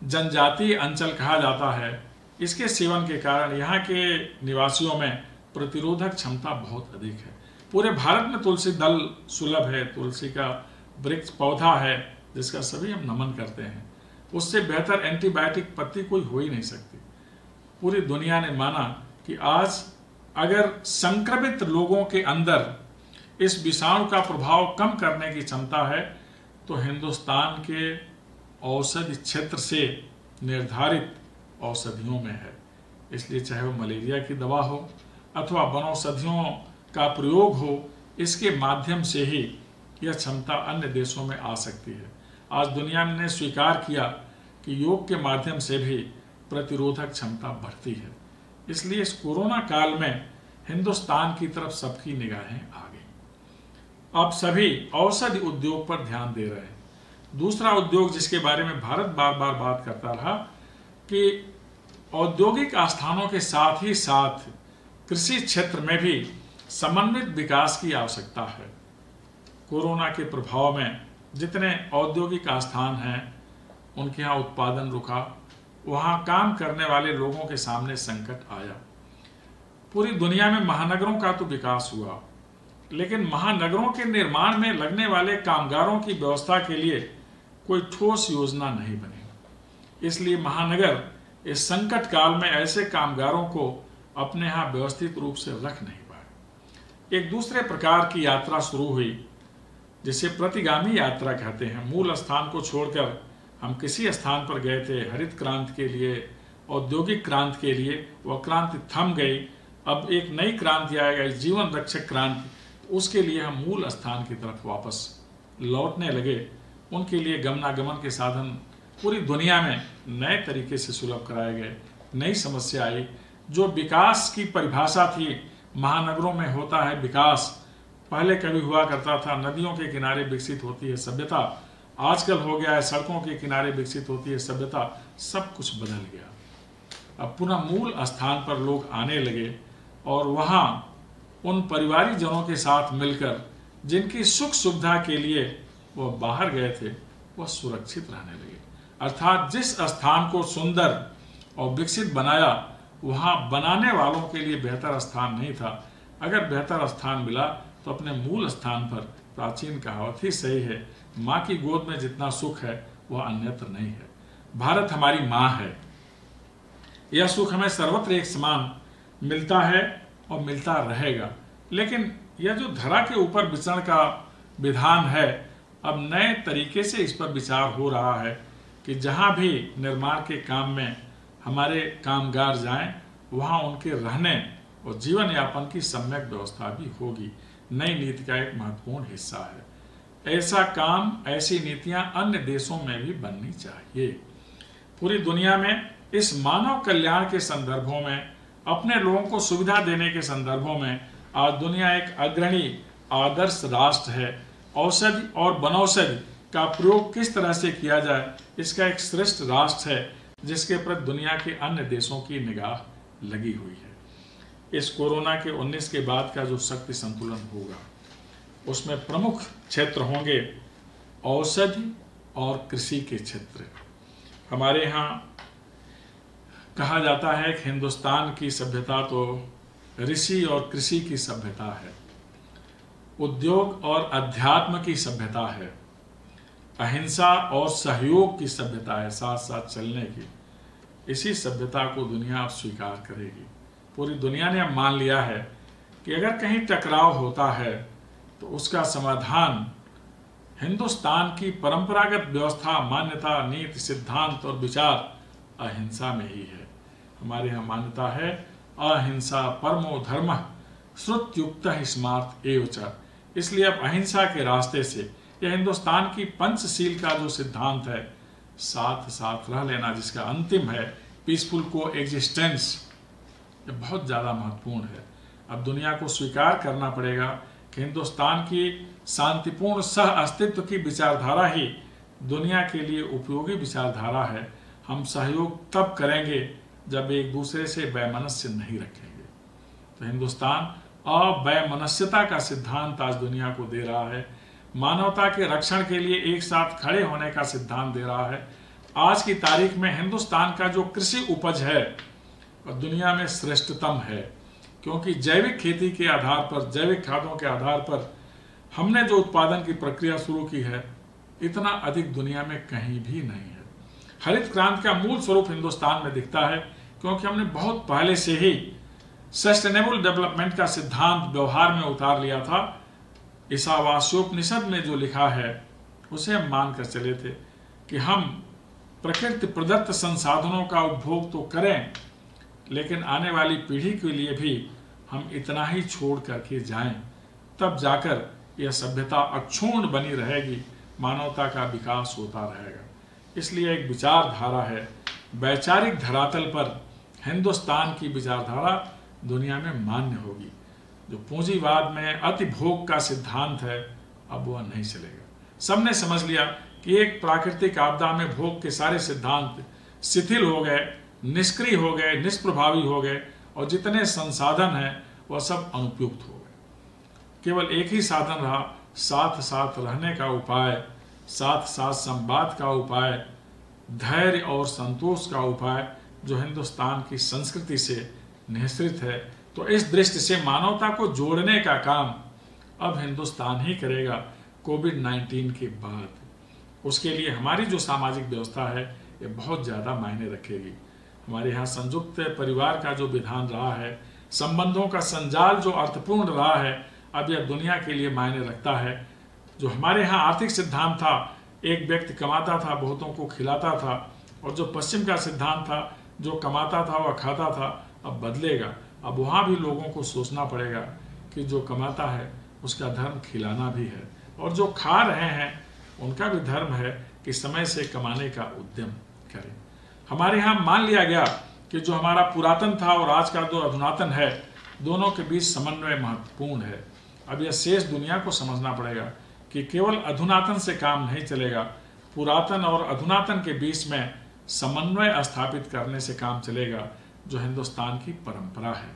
जनजातीय अंचल कहा जाता है, इसके सेवन के कारण यहाँ के निवासियों में प्रतिरोधक क्षमता बहुत अधिक है। पूरे भारत में तुलसी दल सुलभ है। तुलसी का वृक्ष पौधा है, जिसका सभी हम नमन करते हैं। उससे बेहतर एंटीबायोटिक पत्ती कोई हो ही नहीं सकती। पूरी दुनिया ने माना कि आज अगर संक्रमित लोगों के अंदर इस विषाणु का प्रभाव कम करने की क्षमता है तो हिंदुस्तान के औषधि क्षेत्र से निर्धारित औषधियों में है। इसलिए चाहे वो मलेरिया की दवा हो अथवा वनौषधियों का प्रयोग हो, इसके माध्यम से ही यह क्षमता अन्य देशों में आ सकती है। आज दुनिया ने स्वीकार किया कि योग के माध्यम से भी प्रतिरोधक क्षमता बढ़ती है। इसलिए इस कोरोना काल में हिंदुस्तान की तरफ़ सबकी निगाहें आ गई अब सभी औषधि उद्योग पर ध्यान दे रहे हैं। दूसरा उद्योग जिसके बारे में भारत बार बार बात करता रहा कि औद्योगिक आस्थानों के साथ ही साथ कृषि क्षेत्र में भी समन्वित विकास की आवश्यकता है। कोरोना के प्रभाव में जितने औद्योगिक आस्थान हैं, उनके यहाँ उत्पादन रुका। वहाँ काम करने वाले लोगों के सामने संकट आया। पूरी दुनिया में महानगरों का तो विकास हुआ, लेकिन महानगरों के निर्माण में लगने वाले कामगारों की व्यवस्था के लिए कोई ठोस योजना नहीं बनी। इसलिए महानगर इस संकट काल में ऐसे कामगारों को अपने यहाँ व्यवस्थित रूप से रख नहीं पाए। एक दूसरे प्रकार की यात्रा शुरू हुई। जिसे प्रतिगामी यात्रा कहते हैं। मूल स्थान को छोड़कर हम किसी स्थान पर गए थे, हरित क्रांति के लिए, औद्योगिक क्रांति के लिए, वह क्रांति थम गई। अब एक नई क्रांति आएगा जीवन रक्षक क्रांति। उसके लिए हम मूल स्थान की तरफ़ वापस लौटने लगे। उनके लिए गमनागमन के साधन पूरी दुनिया में नए तरीके से सुलभ कराए गए। नई समस्या आई, जो विकास की परिभाषा थी। महानगरों में होता है विकास। पहले कभी हुआ करता था, नदियों के किनारे विकसित होती है सभ्यता। आजकल हो गया है, सड़कों के किनारे विकसित होती है सभ्यता। सब कुछ बदल गया। अब पुनः मूल स्थान पर लोग आने लगे और वहाँ उन परिवारिक जनों के साथ मिलकर, जिनकी सुख सुविधा के लिए वह बाहर गए थे वह सुरक्षित रहने लगे। अर्थात जिस स्थान को सुंदर और विकसित बनाया, वहाँ बनाने वालों के लिए बेहतर स्थान नहीं था। अगर बेहतर स्थान मिला तो अपने मूल स्थान पर प्राचीन कहावत ही सही है। माँ की गोद में जितना सुख है, वह अन्यत्र नहीं है। भारत हमारी माँ है। यह सुख हमें सर्वत्र एक समान मिलता है और मिलता रहेगा। लेकिन यह जो धरा के ऊपर विचरण का विधान है, अब नए तरीके से इस पर विचार हो रहा है कि जहाँ भी निर्माण के काम में हमारे कामगार जाएँ, वहाँ उनके रहने और जीवन यापन की सम्यक व्यवस्था भी होगी। नई नीति का एक महत्वपूर्ण हिस्सा है। ऐसा काम, ऐसी नीतियाँ अन्य देशों में भी बननी चाहिए। पूरी दुनिया में इस मानव कल्याण के संदर्भों में, अपने लोगों को सुविधा देने के संदर्भों में, आज दुनिया एक अग्रणी आदर्श राष्ट्र है। औषधि और बनौषधि का प्रयोग किस तरह से किया जाए, इसका एक श्रेष्ठ राष्ट्र है, जिसके प्रति दुनिया के अन्य देशों की निगाह लगी हुई है। इस कोरोना के 19 के बाद का जो शक्ति संतुलन होगा, उसमें प्रमुख क्षेत्र होंगे औषधि और कृषि के क्षेत्र। हमारे यहाँ कहा जाता है कि हिंदुस्तान की सभ्यता तो ऋषि और कृषि की सभ्यता है, उद्योग और अध्यात्म की सभ्यता है, अहिंसा और सहयोग की सभ्यता है साथ साथ चलने की। इसी सभ्यता को दुनिया अब स्वीकार करेगी। पूरी दुनिया ने मान लिया है कि अगर कहीं टकराव होता है तो उसका समाधान हिंदुस्तान की परंपरागत व्यवस्था, मान्यता, नीति, सिद्धांत और विचार अहिंसा में ही है। हमारे यहाँ मान्यता है, अहिंसा परमो धर्म श्रुतयुक्त स्मार्थ एवं इसलिए अब अहिंसा के रास्ते से यह हिंदुस्तान की पंचशील का जो सिद्धांत है, साथ साथ रह लेना जिसका अंतिम है पीसफुल को एग्जिस्टेंस ये बहुत ज़्यादा महत्वपूर्ण है। अब दुनिया को स्वीकार करना पड़ेगा कि हिंदुस्तान की शांतिपूर्ण सह अस्तित्व की विचारधारा ही दुनिया के लिए उपयोगी विचारधारा है। हम सहयोग तब करेंगे जब एक दूसरे से वैमनस्य नहीं रखेंगे। तो हिंदुस्तान अवैमनस्यता का सिद्धांत आज दुनिया को दे रहा है। मानवता के रक्षण के लिए एक साथ खड़े होने का सिद्धांत दे रहा है। आज की तारीख में हिंदुस्तान का जो कृषि उपज है और दुनिया में श्रेष्ठतम है, क्योंकि जैविक खेती के आधार पर, जैविक खादों के आधार पर हमने जो उत्पादन की प्रक्रिया शुरू की है, इतना अधिक दुनिया में कहीं भी नहीं है। हरित क्रांति का मूल स्वरूप हिंदुस्तान में दिखता है, क्योंकि हमने बहुत पहले से ही सस्टेनेबल डेवलपमेंट का सिद्धांत व्यवहार में उतार लिया था। ईसावास्योपनिषद में जो लिखा है, उसे हम मानकर चले थे कि हम प्रकृति प्रदत्त संसाधनों का उपभोग तो करें लेकिन आने वाली पीढ़ी के लिए भी हम इतना ही छोड़ करके जाएँ, तब जाकर यह सभ्यता अक्षुण्ण बनी रहेगी, मानवता का विकास होता रहेगा। इसलिए एक विचारधारा है, वैचारिक धरातल पर हिंदुस्तान की विचारधारा दुनिया में मान्य होगी। जो पूंजीवाद में अति भोग का सिद्धांत है, अब वह नहीं चलेगा। सबने समझ लिया कि एक प्राकृतिक आपदा में भोग के सारे सिद्धांत शिथिल हो गए निष्क्रिय हो गए, निष्प्रभावी हो गए और जितने संसाधन हैं, वह सब अनुपयुक्त हो गए। केवल एक ही साधन रहा साथ साथ रहने का उपाय साथ साथ संवाद का उपाय, धैर्य और संतोष का उपाय, जो हिंदुस्तान की संस्कृति से निःसृत है। तो इस दृष्टि से मानवता को जोड़ने का काम अब हिंदुस्तान ही करेगा कोविड 19 के बाद। उसके लिए हमारी जो सामाजिक व्यवस्था है, ये बहुत ज़्यादा मायने रखेगी। हमारे यहाँ संयुक्त परिवार का जो विधान रहा है, संबंधों का संजाल जो अर्थपूर्ण रहा है, अब यह दुनिया के लिए मायने रखता है। जो हमारे यहाँ आर्थिक सिद्धांत था, एक व्यक्ति कमाता था, बहुतों को खिलाता था, और जो पश्चिम का सिद्धांत था, जो कमाता था, वह खाता था, अब बदलेगा। अब वहाँ भी लोगों को सोचना पड़ेगा कि जो कमाता है, उसका धर्म खिलाना भी है। और जो खा रहे हैं, उनका भी धर्म है कि समय से कमाने का उद्यम करें। हमारे यहाँ मान लिया गया कि जो हमारा पुरातन था और आज का जो अधुनातन है, दोनों के बीच समन्वय महत्वपूर्ण है। अब यह शेष दुनिया को समझना पड़ेगा कि केवल अधुनातन से काम नहीं चलेगा, पुरातन और अधुनातन के बीच में समन्वय स्थापित करने से काम चलेगा, जो हिंदुस्तान की परंपरा है।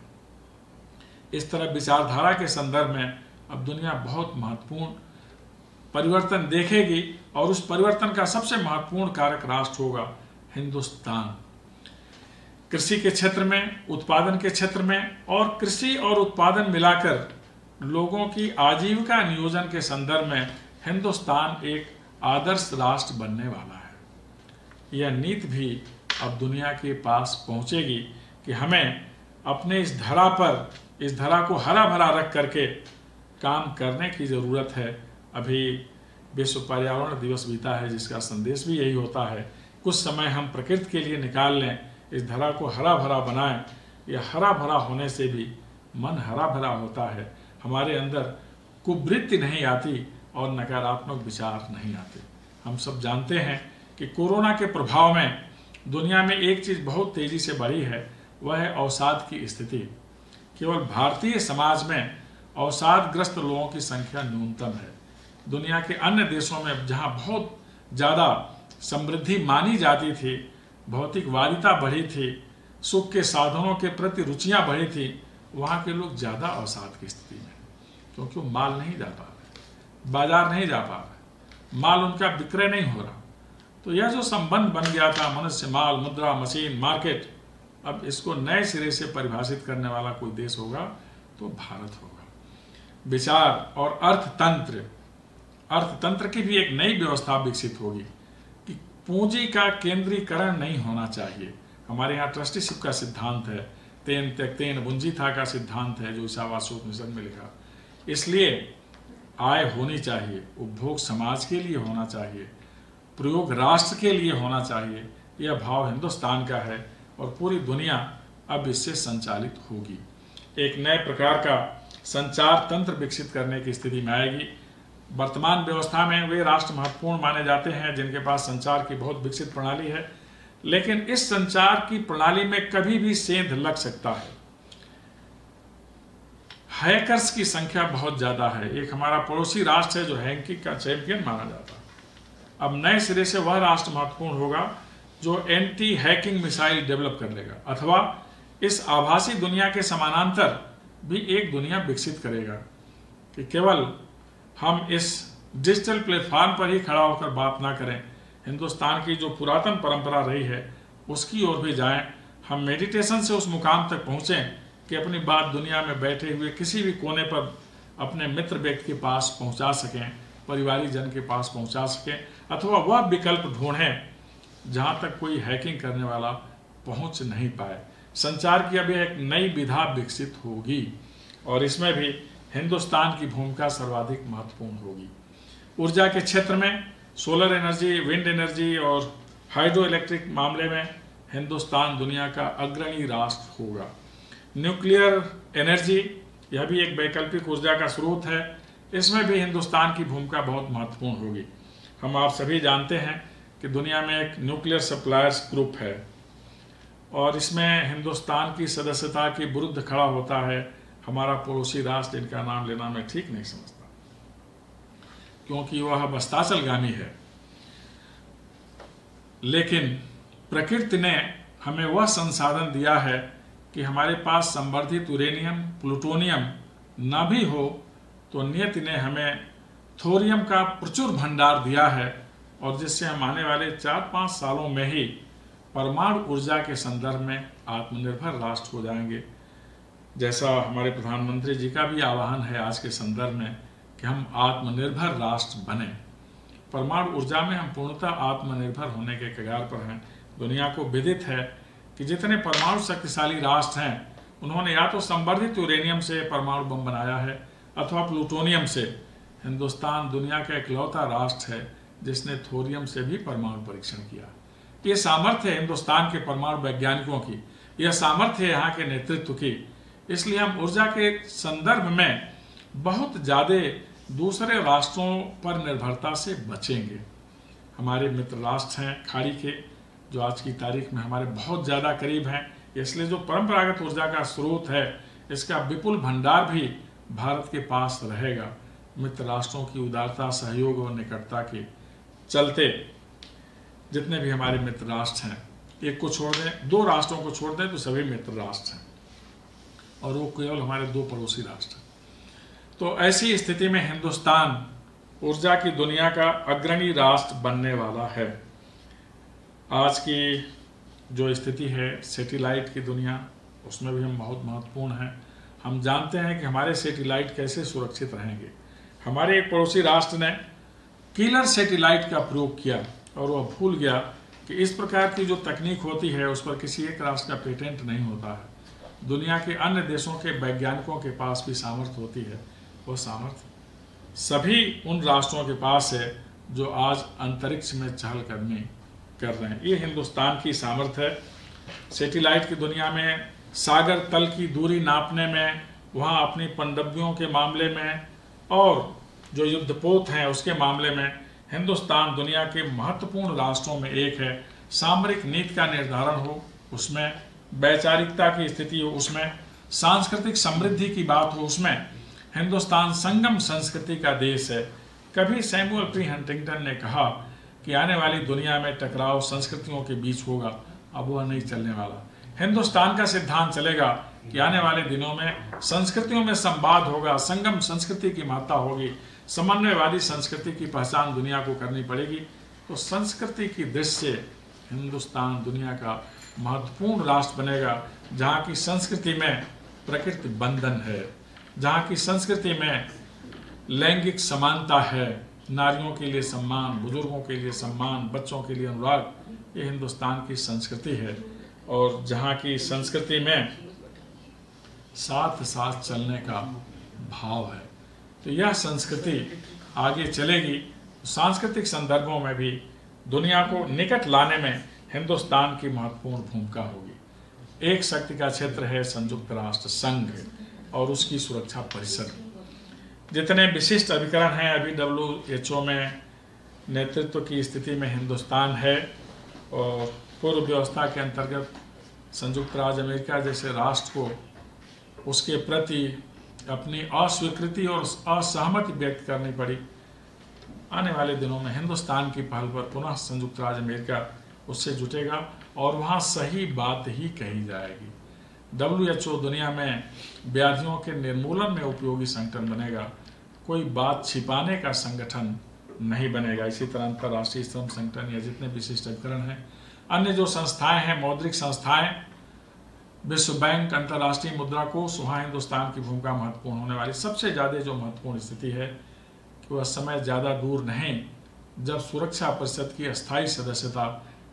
इस तरह विचारधारा के संदर्भ में अब दुनिया बहुत महत्वपूर्ण परिवर्तन देखेगी और उस परिवर्तन का सबसे महत्वपूर्ण कारक राष्ट्र होगा हिंदुस्तान। कृषि के क्षेत्र में, उत्पादन के क्षेत्र में और कृषि और उत्पादन मिलाकर लोगों की आजीविका नियोजन के संदर्भ में हिंदुस्तान एक आदर्श राष्ट्र बनने वाला है। यह नीति भी अब दुनिया के पास पहुंचेगी कि हमें अपने इस धरा पर, इस धरा को हरा भरा रख करके काम करने की ज़रूरत है। अभी विश्व पर्यावरण दिवस बीता है, जिसका संदेश भी यही होता है कुछ समय हम प्रकृति के लिए निकाल लें, इस धरा को हरा भरा बनाएँ। यह हरा भरा होने से भी मन हरा भरा होता है। हमारे अंदर कुवृत्ति नहीं आती और नकारात्मक विचार नहीं आते। हम सब जानते हैं कि कोरोना के प्रभाव में दुनिया में एक चीज़ बहुत तेज़ी से बढ़ी है, वह है अवसाद की स्थिति। केवल भारतीय समाज में अवसादग्रस्त लोगों की संख्या न्यूनतम है। दुनिया के अन्य देशों में जहाँ बहुत ज़्यादा समृद्धि मानी जाती थी भौतिकवादिता बढ़ी थी, सुख के साधनों के प्रति रुचियाँ बढ़ी थी, वहाँ के लोग ज़्यादा अवसाद की स्थिति में क्योंकि वो माल नहीं जा पा रहे बाज़ार नहीं जा पा रहे माल उनका विक्रय नहीं हो रहा। तो यह जो संबंध बन गया था, मनुष्य माल, मुद्रा, मशीन, मार्केट, अब इसको नए सिरे से परिभाषित करने वाला कोई देश होगा तो भारत होगा। विचार और अर्थतंत्र अर्थतंत्र की भी एक नई व्यवस्था विकसित होगी। पूंजी का केंद्रीकरण नहीं होना चाहिए। हमारे यहाँ ट्रस्टीशिप का सिद्धांत है, तेन त्यक्तेन बुंजी था का सिद्धांत है, जो ईसावासूत मिशन में लिखा। इसलिए आय होनी चाहिए, उपभोग समाज के लिए होना चाहिए, प्रयोग राष्ट्र के लिए होना चाहिए, यह भाव हिंदुस्तान का है और पूरी दुनिया अब इससे संचालित होगी। एक नए प्रकार का संचार तंत्र विकसित करने की स्थिति में आएगी। वर्तमान व्यवस्था में वे राष्ट्र महत्वपूर्ण माने जाते हैं, जिनके पास संचार की बहुत विकसित प्रणाली है। लेकिन इस संचार की प्रणाली में कभी भी सेंध लग सकता है। हैकर्स की संख्या बहुत ज़्यादा है। एक हमारा पड़ोसी राष्ट्र है जो हैकिंग का चैंपियन माना जाता है। अब नए सिरे से वह राष्ट्र महत्वपूर्ण होगा जो एंटी हैकिंग मिसाइल डेवलप कर लेगा, अथवा इस आभासी दुनिया के समानांतर भी एक दुनिया विकसित करेगा। कि केवल हम इस डिजिटल प्लेटफॉर्म पर ही खड़ा होकर बात ना करें। हिंदुस्तान की जो पुरातन परंपरा रही है, उसकी ओर भी जाएँ। हम मेडिटेशन से उस मुकाम तक पहुँचें कि अपनी बात दुनिया में बैठे हुए किसी भी कोने पर अपने मित्र व्यक्ति के पास पहुँचा सकें, परिवारी जन के पास पहुँचा सकें, अथवा वह विकल्प ढूंढें जहाँ तक कोई हैकिंग करने वाला पहुँच नहीं पाए। संचार की अभी एक नई विधा विकसित होगी और इसमें भी हिंदुस्तान की भूमिका सर्वाधिक महत्वपूर्ण होगी। ऊर्जा के क्षेत्र में सोलर एनर्जी विंड एनर्जी और हाइड्रो इलेक्ट्रिक मामले में हिंदुस्तान दुनिया का अग्रणी राष्ट्र होगा। न्यूक्लियर एनर्जी यह भी एक वैकल्पिक ऊर्जा का स्रोत है। इसमें भी हिंदुस्तान की भूमिका बहुत महत्वपूर्ण होगी। हम आप सभी जानते हैं कि दुनिया में एक न्यूक्लियर सप्लायर्स ग्रुप है और इसमें हिंदुस्तान की सदस्यता के विरुद्ध खड़ा होता है। हमारा पड़ोसी राष्ट्र इनका नाम लेना मैं ठीक नहीं समझता। क्योंकि वह बस्ताचलगामी है। लेकिन प्रकृति ने हमें वह संसाधन दिया है कि हमारे पास संवर्धित यूरेनियम, प्लूटोनियम न भी हो तो नियति ने हमें थोरियम का प्रचुर भंडार दिया है और जिससे हम आने वाले चार पाँच सालों में ही परमाणु ऊर्जा के संदर्भ में आत्मनिर्भर राष्ट्र हो जाएँगे। जैसा हमारे प्रधानमंत्री जी का भी आह्वान है आज के संदर्भ में कि हम आत्मनिर्भर राष्ट्र बने। परमाणु ऊर्जा में हम पूर्णतः आत्मनिर्भर होने के कगार पर हैं। दुनिया को विदित है कि जितने परमाणु शक्तिशाली राष्ट्र हैं, उन्होंने या तो संवर्धित यूरेनियम से परमाणु बम बनाया है, अथवा प्लूटोनियम से। हिंदुस्तान दुनिया का इकलौता राष्ट्र है, जिसने थोरियम से भी परमाणु परीक्षण किया। ये सामर्थ्य है हिंदुस्तान के परमाणु वैज्ञानिकों की। यह सामर्थ्य यहाँ के नेतृत्व की। इसलिए हम ऊर्जा के संदर्भ में बहुत ज़्यादा दूसरे राष्ट्रों पर निर्भरता से बचेंगे। हमारे मित्र राष्ट्र हैं, खाड़ी के, जो आज की तारीख में हमारे बहुत ज़्यादा करीब हैं। इसलिए जो परंपरागत ऊर्जा का स्रोत है, इसका विपुल भंडार भी भारत के पास रहेगा। मित्र राष्ट्रों की उदारता, सहयोग और निकटता के चलते जितने भी हमारे मित्र राष्ट्र हैं, एक को छोड़ दें, दो राष्ट्रों को छोड़ दें तो सभी मित्र राष्ट्र हैं। और वो केवल हमारे दो पड़ोसी राष्ट्र। तो ऐसी स्थिति में हिंदुस्तान ऊर्जा की दुनिया का अग्रणी राष्ट्र बनने वाला है। आज की जो स्थिति है, सेटेलाइट की दुनिया, उसमें भी हम बहुत महत्वपूर्ण हैं। हम जानते हैं कि हमारे सेटेलाइट कैसे सुरक्षित रहेंगे। हमारे एक पड़ोसी राष्ट्र ने किलर सेटेलाइट का प्रयोग किया और वह भूल गया कि इस प्रकार की जो तकनीक होती है, उस पर किसी एक राष्ट्र का पेटेंट नहीं होता है। दुनिया के अन्य देशों के वैज्ञानिकों के पास भी सामर्थ्य होती है, वो सामर्थ्य। सभी उन राष्ट्रों के पास है जो आज अंतरिक्ष में चहलकदमी कर रहे हैं। ये हिंदुस्तान की सामर्थ्य है। सेटेलाइट की दुनिया में, सागर तल की दूरी नापने में, वहाँ अपनी पंडबियों के मामले में, और जो युद्धपोत हैं उसके मामले में, हिंदुस्तान दुनिया के महत्वपूर्ण राष्ट्रों में एक है। सामरिक नीति का निर्धारण हो, उसमें वैचारिकता की स्थिति हो उसमें, सांस्कृतिक समृद्धि की बात हो उसमें, हिंदुस्तान संगम संस्कृति का देश है। कभी सैमुअल प्री हंटिंगटन ने कहा कि आने वाली दुनिया में टकराव संस्कृतियों के बीच होगा, अब वह नहीं चलने वाला। हिंदुस्तान का सिद्धांत चलेगा कि आने वाले दिनों में संस्कृतियों में संवाद होगा, संगम संस्कृति की महत्ता होगी, समन्वयवादी संस्कृति की पहचान दुनिया को करनी पड़ेगी। तो संस्कृति की से हिंदुस्तान दुनिया का महत्वपूर्ण राष्ट्र बनेगा, जहाँ की संस्कृति में प्रकृति बंधन है, जहाँ की संस्कृति में लैंगिक समानता है, नारियों के लिए सम्मान, बुज़ुर्गों के लिए सम्मान, बच्चों के लिए अनुराग, ये हिंदुस्तान की संस्कृति है। और जहाँ की संस्कृति में साथ साथ चलने का भाव है। तो यह संस्कृति आगे चलेगी। सांस्कृतिक संदर्भों में भी दुनिया को निकट लाने में हिंदुस्तान की महत्वपूर्ण भूमिका होगी। एक शक्ति का क्षेत्र है संयुक्त राष्ट्र संघ और उसकी सुरक्षा परिषद। जितने विशिष्ट अभिकरण हैं अभी डब्ल्यू एच ओ में नेतृत्व की स्थिति में हिंदुस्तान है और पूर्व व्यवस्था के अंतर्गत संयुक्त राज्य अमेरिका जैसे राष्ट्र को उसके प्रति अपनी अस्वीकृति और असहमति व्यक्त करनी पड़ी। आने वाले दिनों में हिंदुस्तान की पहल पर पुनः संयुक्त राज्य अमेरिका उससे जुटेगा और वहाँ सही बात ही कही जाएगी। डब्ल्यू एच ओ दुनिया में व्याधियों के निर्मूलन में उपयोगी संगठन बनेगा। कोई बात छिपाने का संगठन नहीं बनेगा। इसी तरह अंतर्राष्ट्रीय श्रम संगठन या जितने विशिष्ट उपकरण हैं, अन्य जो संस्थाएँ हैं, मौद्रिक संस्थाएँ, विश्व बैंक, अंतर्राष्ट्रीय मुद्रा कोष, वहाँ हिंदुस्तान की भूमिका महत्वपूर्ण होने वाली, सबसे ज़्यादा जो महत्वपूर्ण स्थिति है कि वह समय ज़्यादा दूर नहीं, जब सुरक्षा परिषद की अस्थायी सदस्यता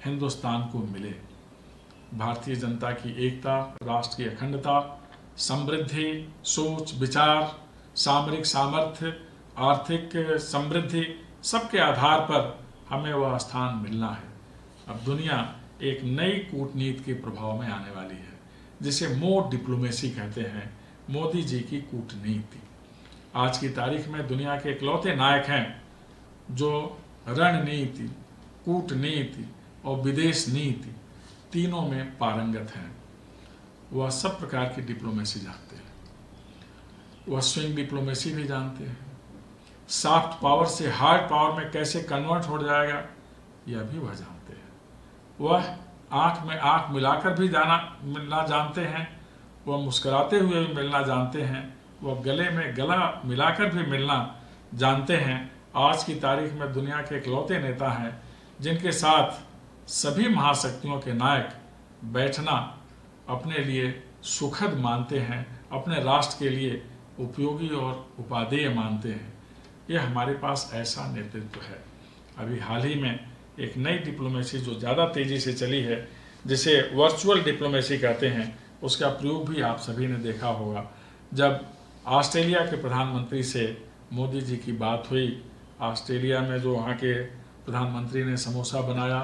हिंदुस्तान को मिले। भारतीय जनता की एकता, राष्ट्र की अखंडता, समृद्धि, सोच, विचार, सामरिक सामर्थ्य, आर्थिक समृद्धि, सबके आधार पर हमें वह स्थान मिलना है। अब दुनिया एक नई कूटनीति के प्रभाव में आने वाली है, जिसे मोड डिप्लोमेसी कहते हैं, मोदी जी की कूटनीति। आज की तारीख में दुनिया के इकलौते नायक हैं, जो रणनीति, कूटनीति और विदेश नीति तीनों में पारंगत हैं। वह सब प्रकार की डिप्लोमेसी जानते हैं। वह स्विंग डिप्लोमेसी भी जानते हैं। सॉफ्ट पावर से हार्ड पावर में कैसे कन्वर्ट हो जाएगा, यह भी वह जानते हैं। वह आँख में आँख मिलाकर भी जाना, मिलना जानते हैं। वह मुस्कुराते हुए भी मिलना जानते हैं। वह गले में गला मिलाकर भी मिलना जानते हैं। आज की तारीख में दुनिया के इकलौते नेता हैं, जिनके साथ सभी महाशक्तियों के नायक बैठना अपने लिए सुखद मानते हैं, अपने राष्ट्र के लिए उपयोगी और उपादेय मानते हैं। यह हमारे पास ऐसा नेतृत्व है। अभी हाल ही में एक नई डिप्लोमेसी जो ज़्यादा तेज़ी से चली है, जिसे वर्चुअल डिप्लोमेसी कहते हैं, उसका प्रयोग भी आप सभी ने देखा होगा। जब ऑस्ट्रेलिया के प्रधानमंत्री से मोदी जी की बात हुई, ऑस्ट्रेलिया में जो वहाँ के प्रधानमंत्री ने समोसा बनाया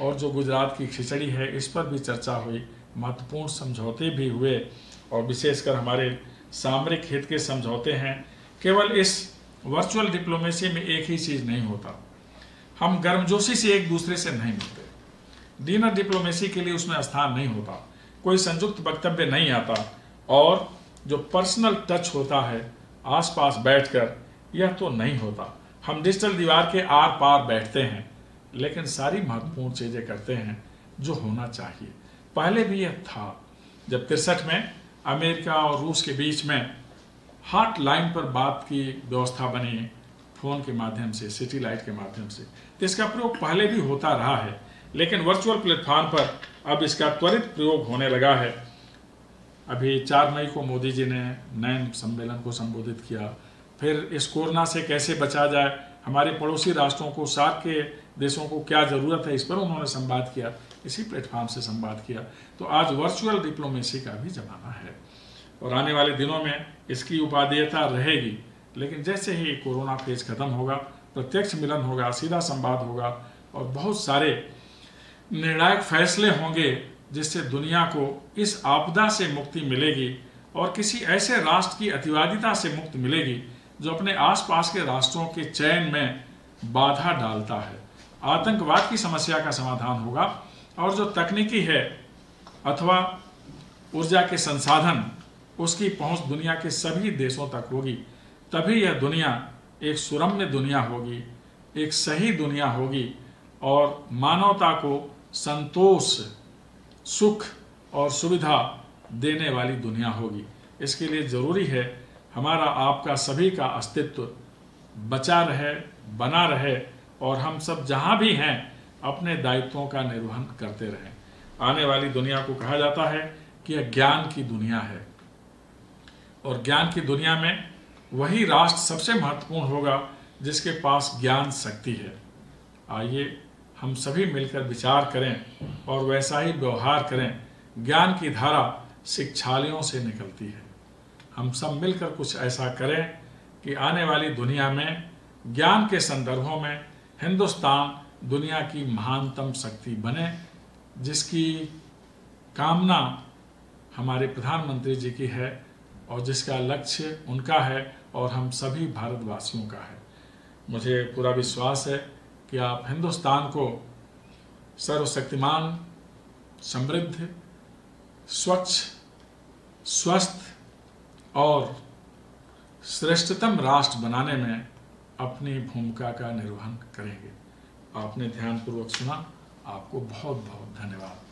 और जो गुजरात की खिचड़ी है, इस पर भी चर्चा हुई। महत्वपूर्ण समझौते भी हुए और विशेषकर हमारे सामरिक हित के समझौते हैं। केवल इस वर्चुअल डिप्लोमेसी में एक ही चीज़ नहीं होता। हम गर्मजोशी से एक दूसरे से नहीं मिलते। डिनर डिप्लोमेसी के लिए उसमें स्थान नहीं होता। कोई संयुक्त वक्तव्य नहीं आता और जो पर्सनल टच होता है, आसपास बैठकर, यह तो नहीं होता। हम डिजिटल दीवार के आर पार बैठते हैं। लेकिन सारी महत्वपूर्ण चीज़ें करते हैं जो होना चाहिए। पहले भी यह था, जब तिरसठ में अमेरिका और रूस के बीच में हॉट लाइन पर बात की व्यवस्था बनी फ़ोन के माध्यम से सिटी लाइट के माध्यम से। तो इसका प्रयोग पहले भी होता रहा है, लेकिन वर्चुअल प्लेटफॉर्म पर अब इसका त्वरित प्रयोग होने लगा है। अभी चार मई को मोदी जी ने नए सम्मेलन को संबोधित किया। फिर इस कोरोना से कैसे बचा जाए, हमारे पड़ोसी राष्ट्रों को सार्क के देशों को क्या ज़रूरत है, इस पर उन्होंने संवाद किया, इसी प्लेटफॉर्म से संवाद किया। तो आज वर्चुअल डिप्लोमेसी का भी ज़माना है। और आने वाले दिनों में इसकी उपादेयता रहेगी, लेकिन जैसे ही कोरोना फ़ेज़ खत्म होगा, प्रत्यक्ष मिलन होगा, सीधा संवाद होगा, और बहुत सारे निर्णायक फैसले होंगे, जिससे दुनिया को इस आपदा से मुक्ति मिलेगी और किसी ऐसे राष्ट्र की अतिवादिता से मुक्ति मिलेगी, जो अपने आसपास के राष्ट्रों के चयन में बाधा डालता है। आतंकवाद की समस्या का समाधान होगा और जो तकनीकी है अथवा ऊर्जा के संसाधन, उसकी पहुँच दुनिया के सभी देशों तक होगी, तभी यह दुनिया एक सुरम्य दुनिया होगी, एक सही दुनिया होगी और मानवता को संतोष, सुख और सुविधा देने वाली दुनिया होगी। इसके लिए ज़रूरी है, हमारा आपका सभी का अस्तित्व बचा रहे, बना रहे और हम सब जहाँ भी हैं, अपने दायित्वों का निर्वहन करते रहें। आने वाली दुनिया को कहा जाता है कि यह ज्ञान की दुनिया है। और ज्ञान की दुनिया में वही राष्ट्र सबसे महत्वपूर्ण होगा, जिसके पास ज्ञान शक्ति है। आइए हम सभी मिलकर विचार करें और वैसा ही व्यवहार करें। ज्ञान की धारा शिक्षालयों से निकलती है। हम सब मिलकर कुछ ऐसा करें कि आने वाली दुनिया में ज्ञान के संदर्भों में हिंदुस्तान दुनिया की महानतम शक्ति बने, जिसकी कामना हमारे प्रधानमंत्री जी की है और जिसका लक्ष्य उनका है और हम सभी भारतवासियों का है। मुझे पूरा विश्वास है कि आप हिंदुस्तान को सर्वशक्तिमान, समृद्ध, स्वच्छ, स्वस्थ और श्रेष्ठतम राष्ट्र बनाने में अपनी भूमिका का निर्वहन करेंगे। आपने ध्यानपूर्वक सुना। आपको बहुत बहुत धन्यवाद।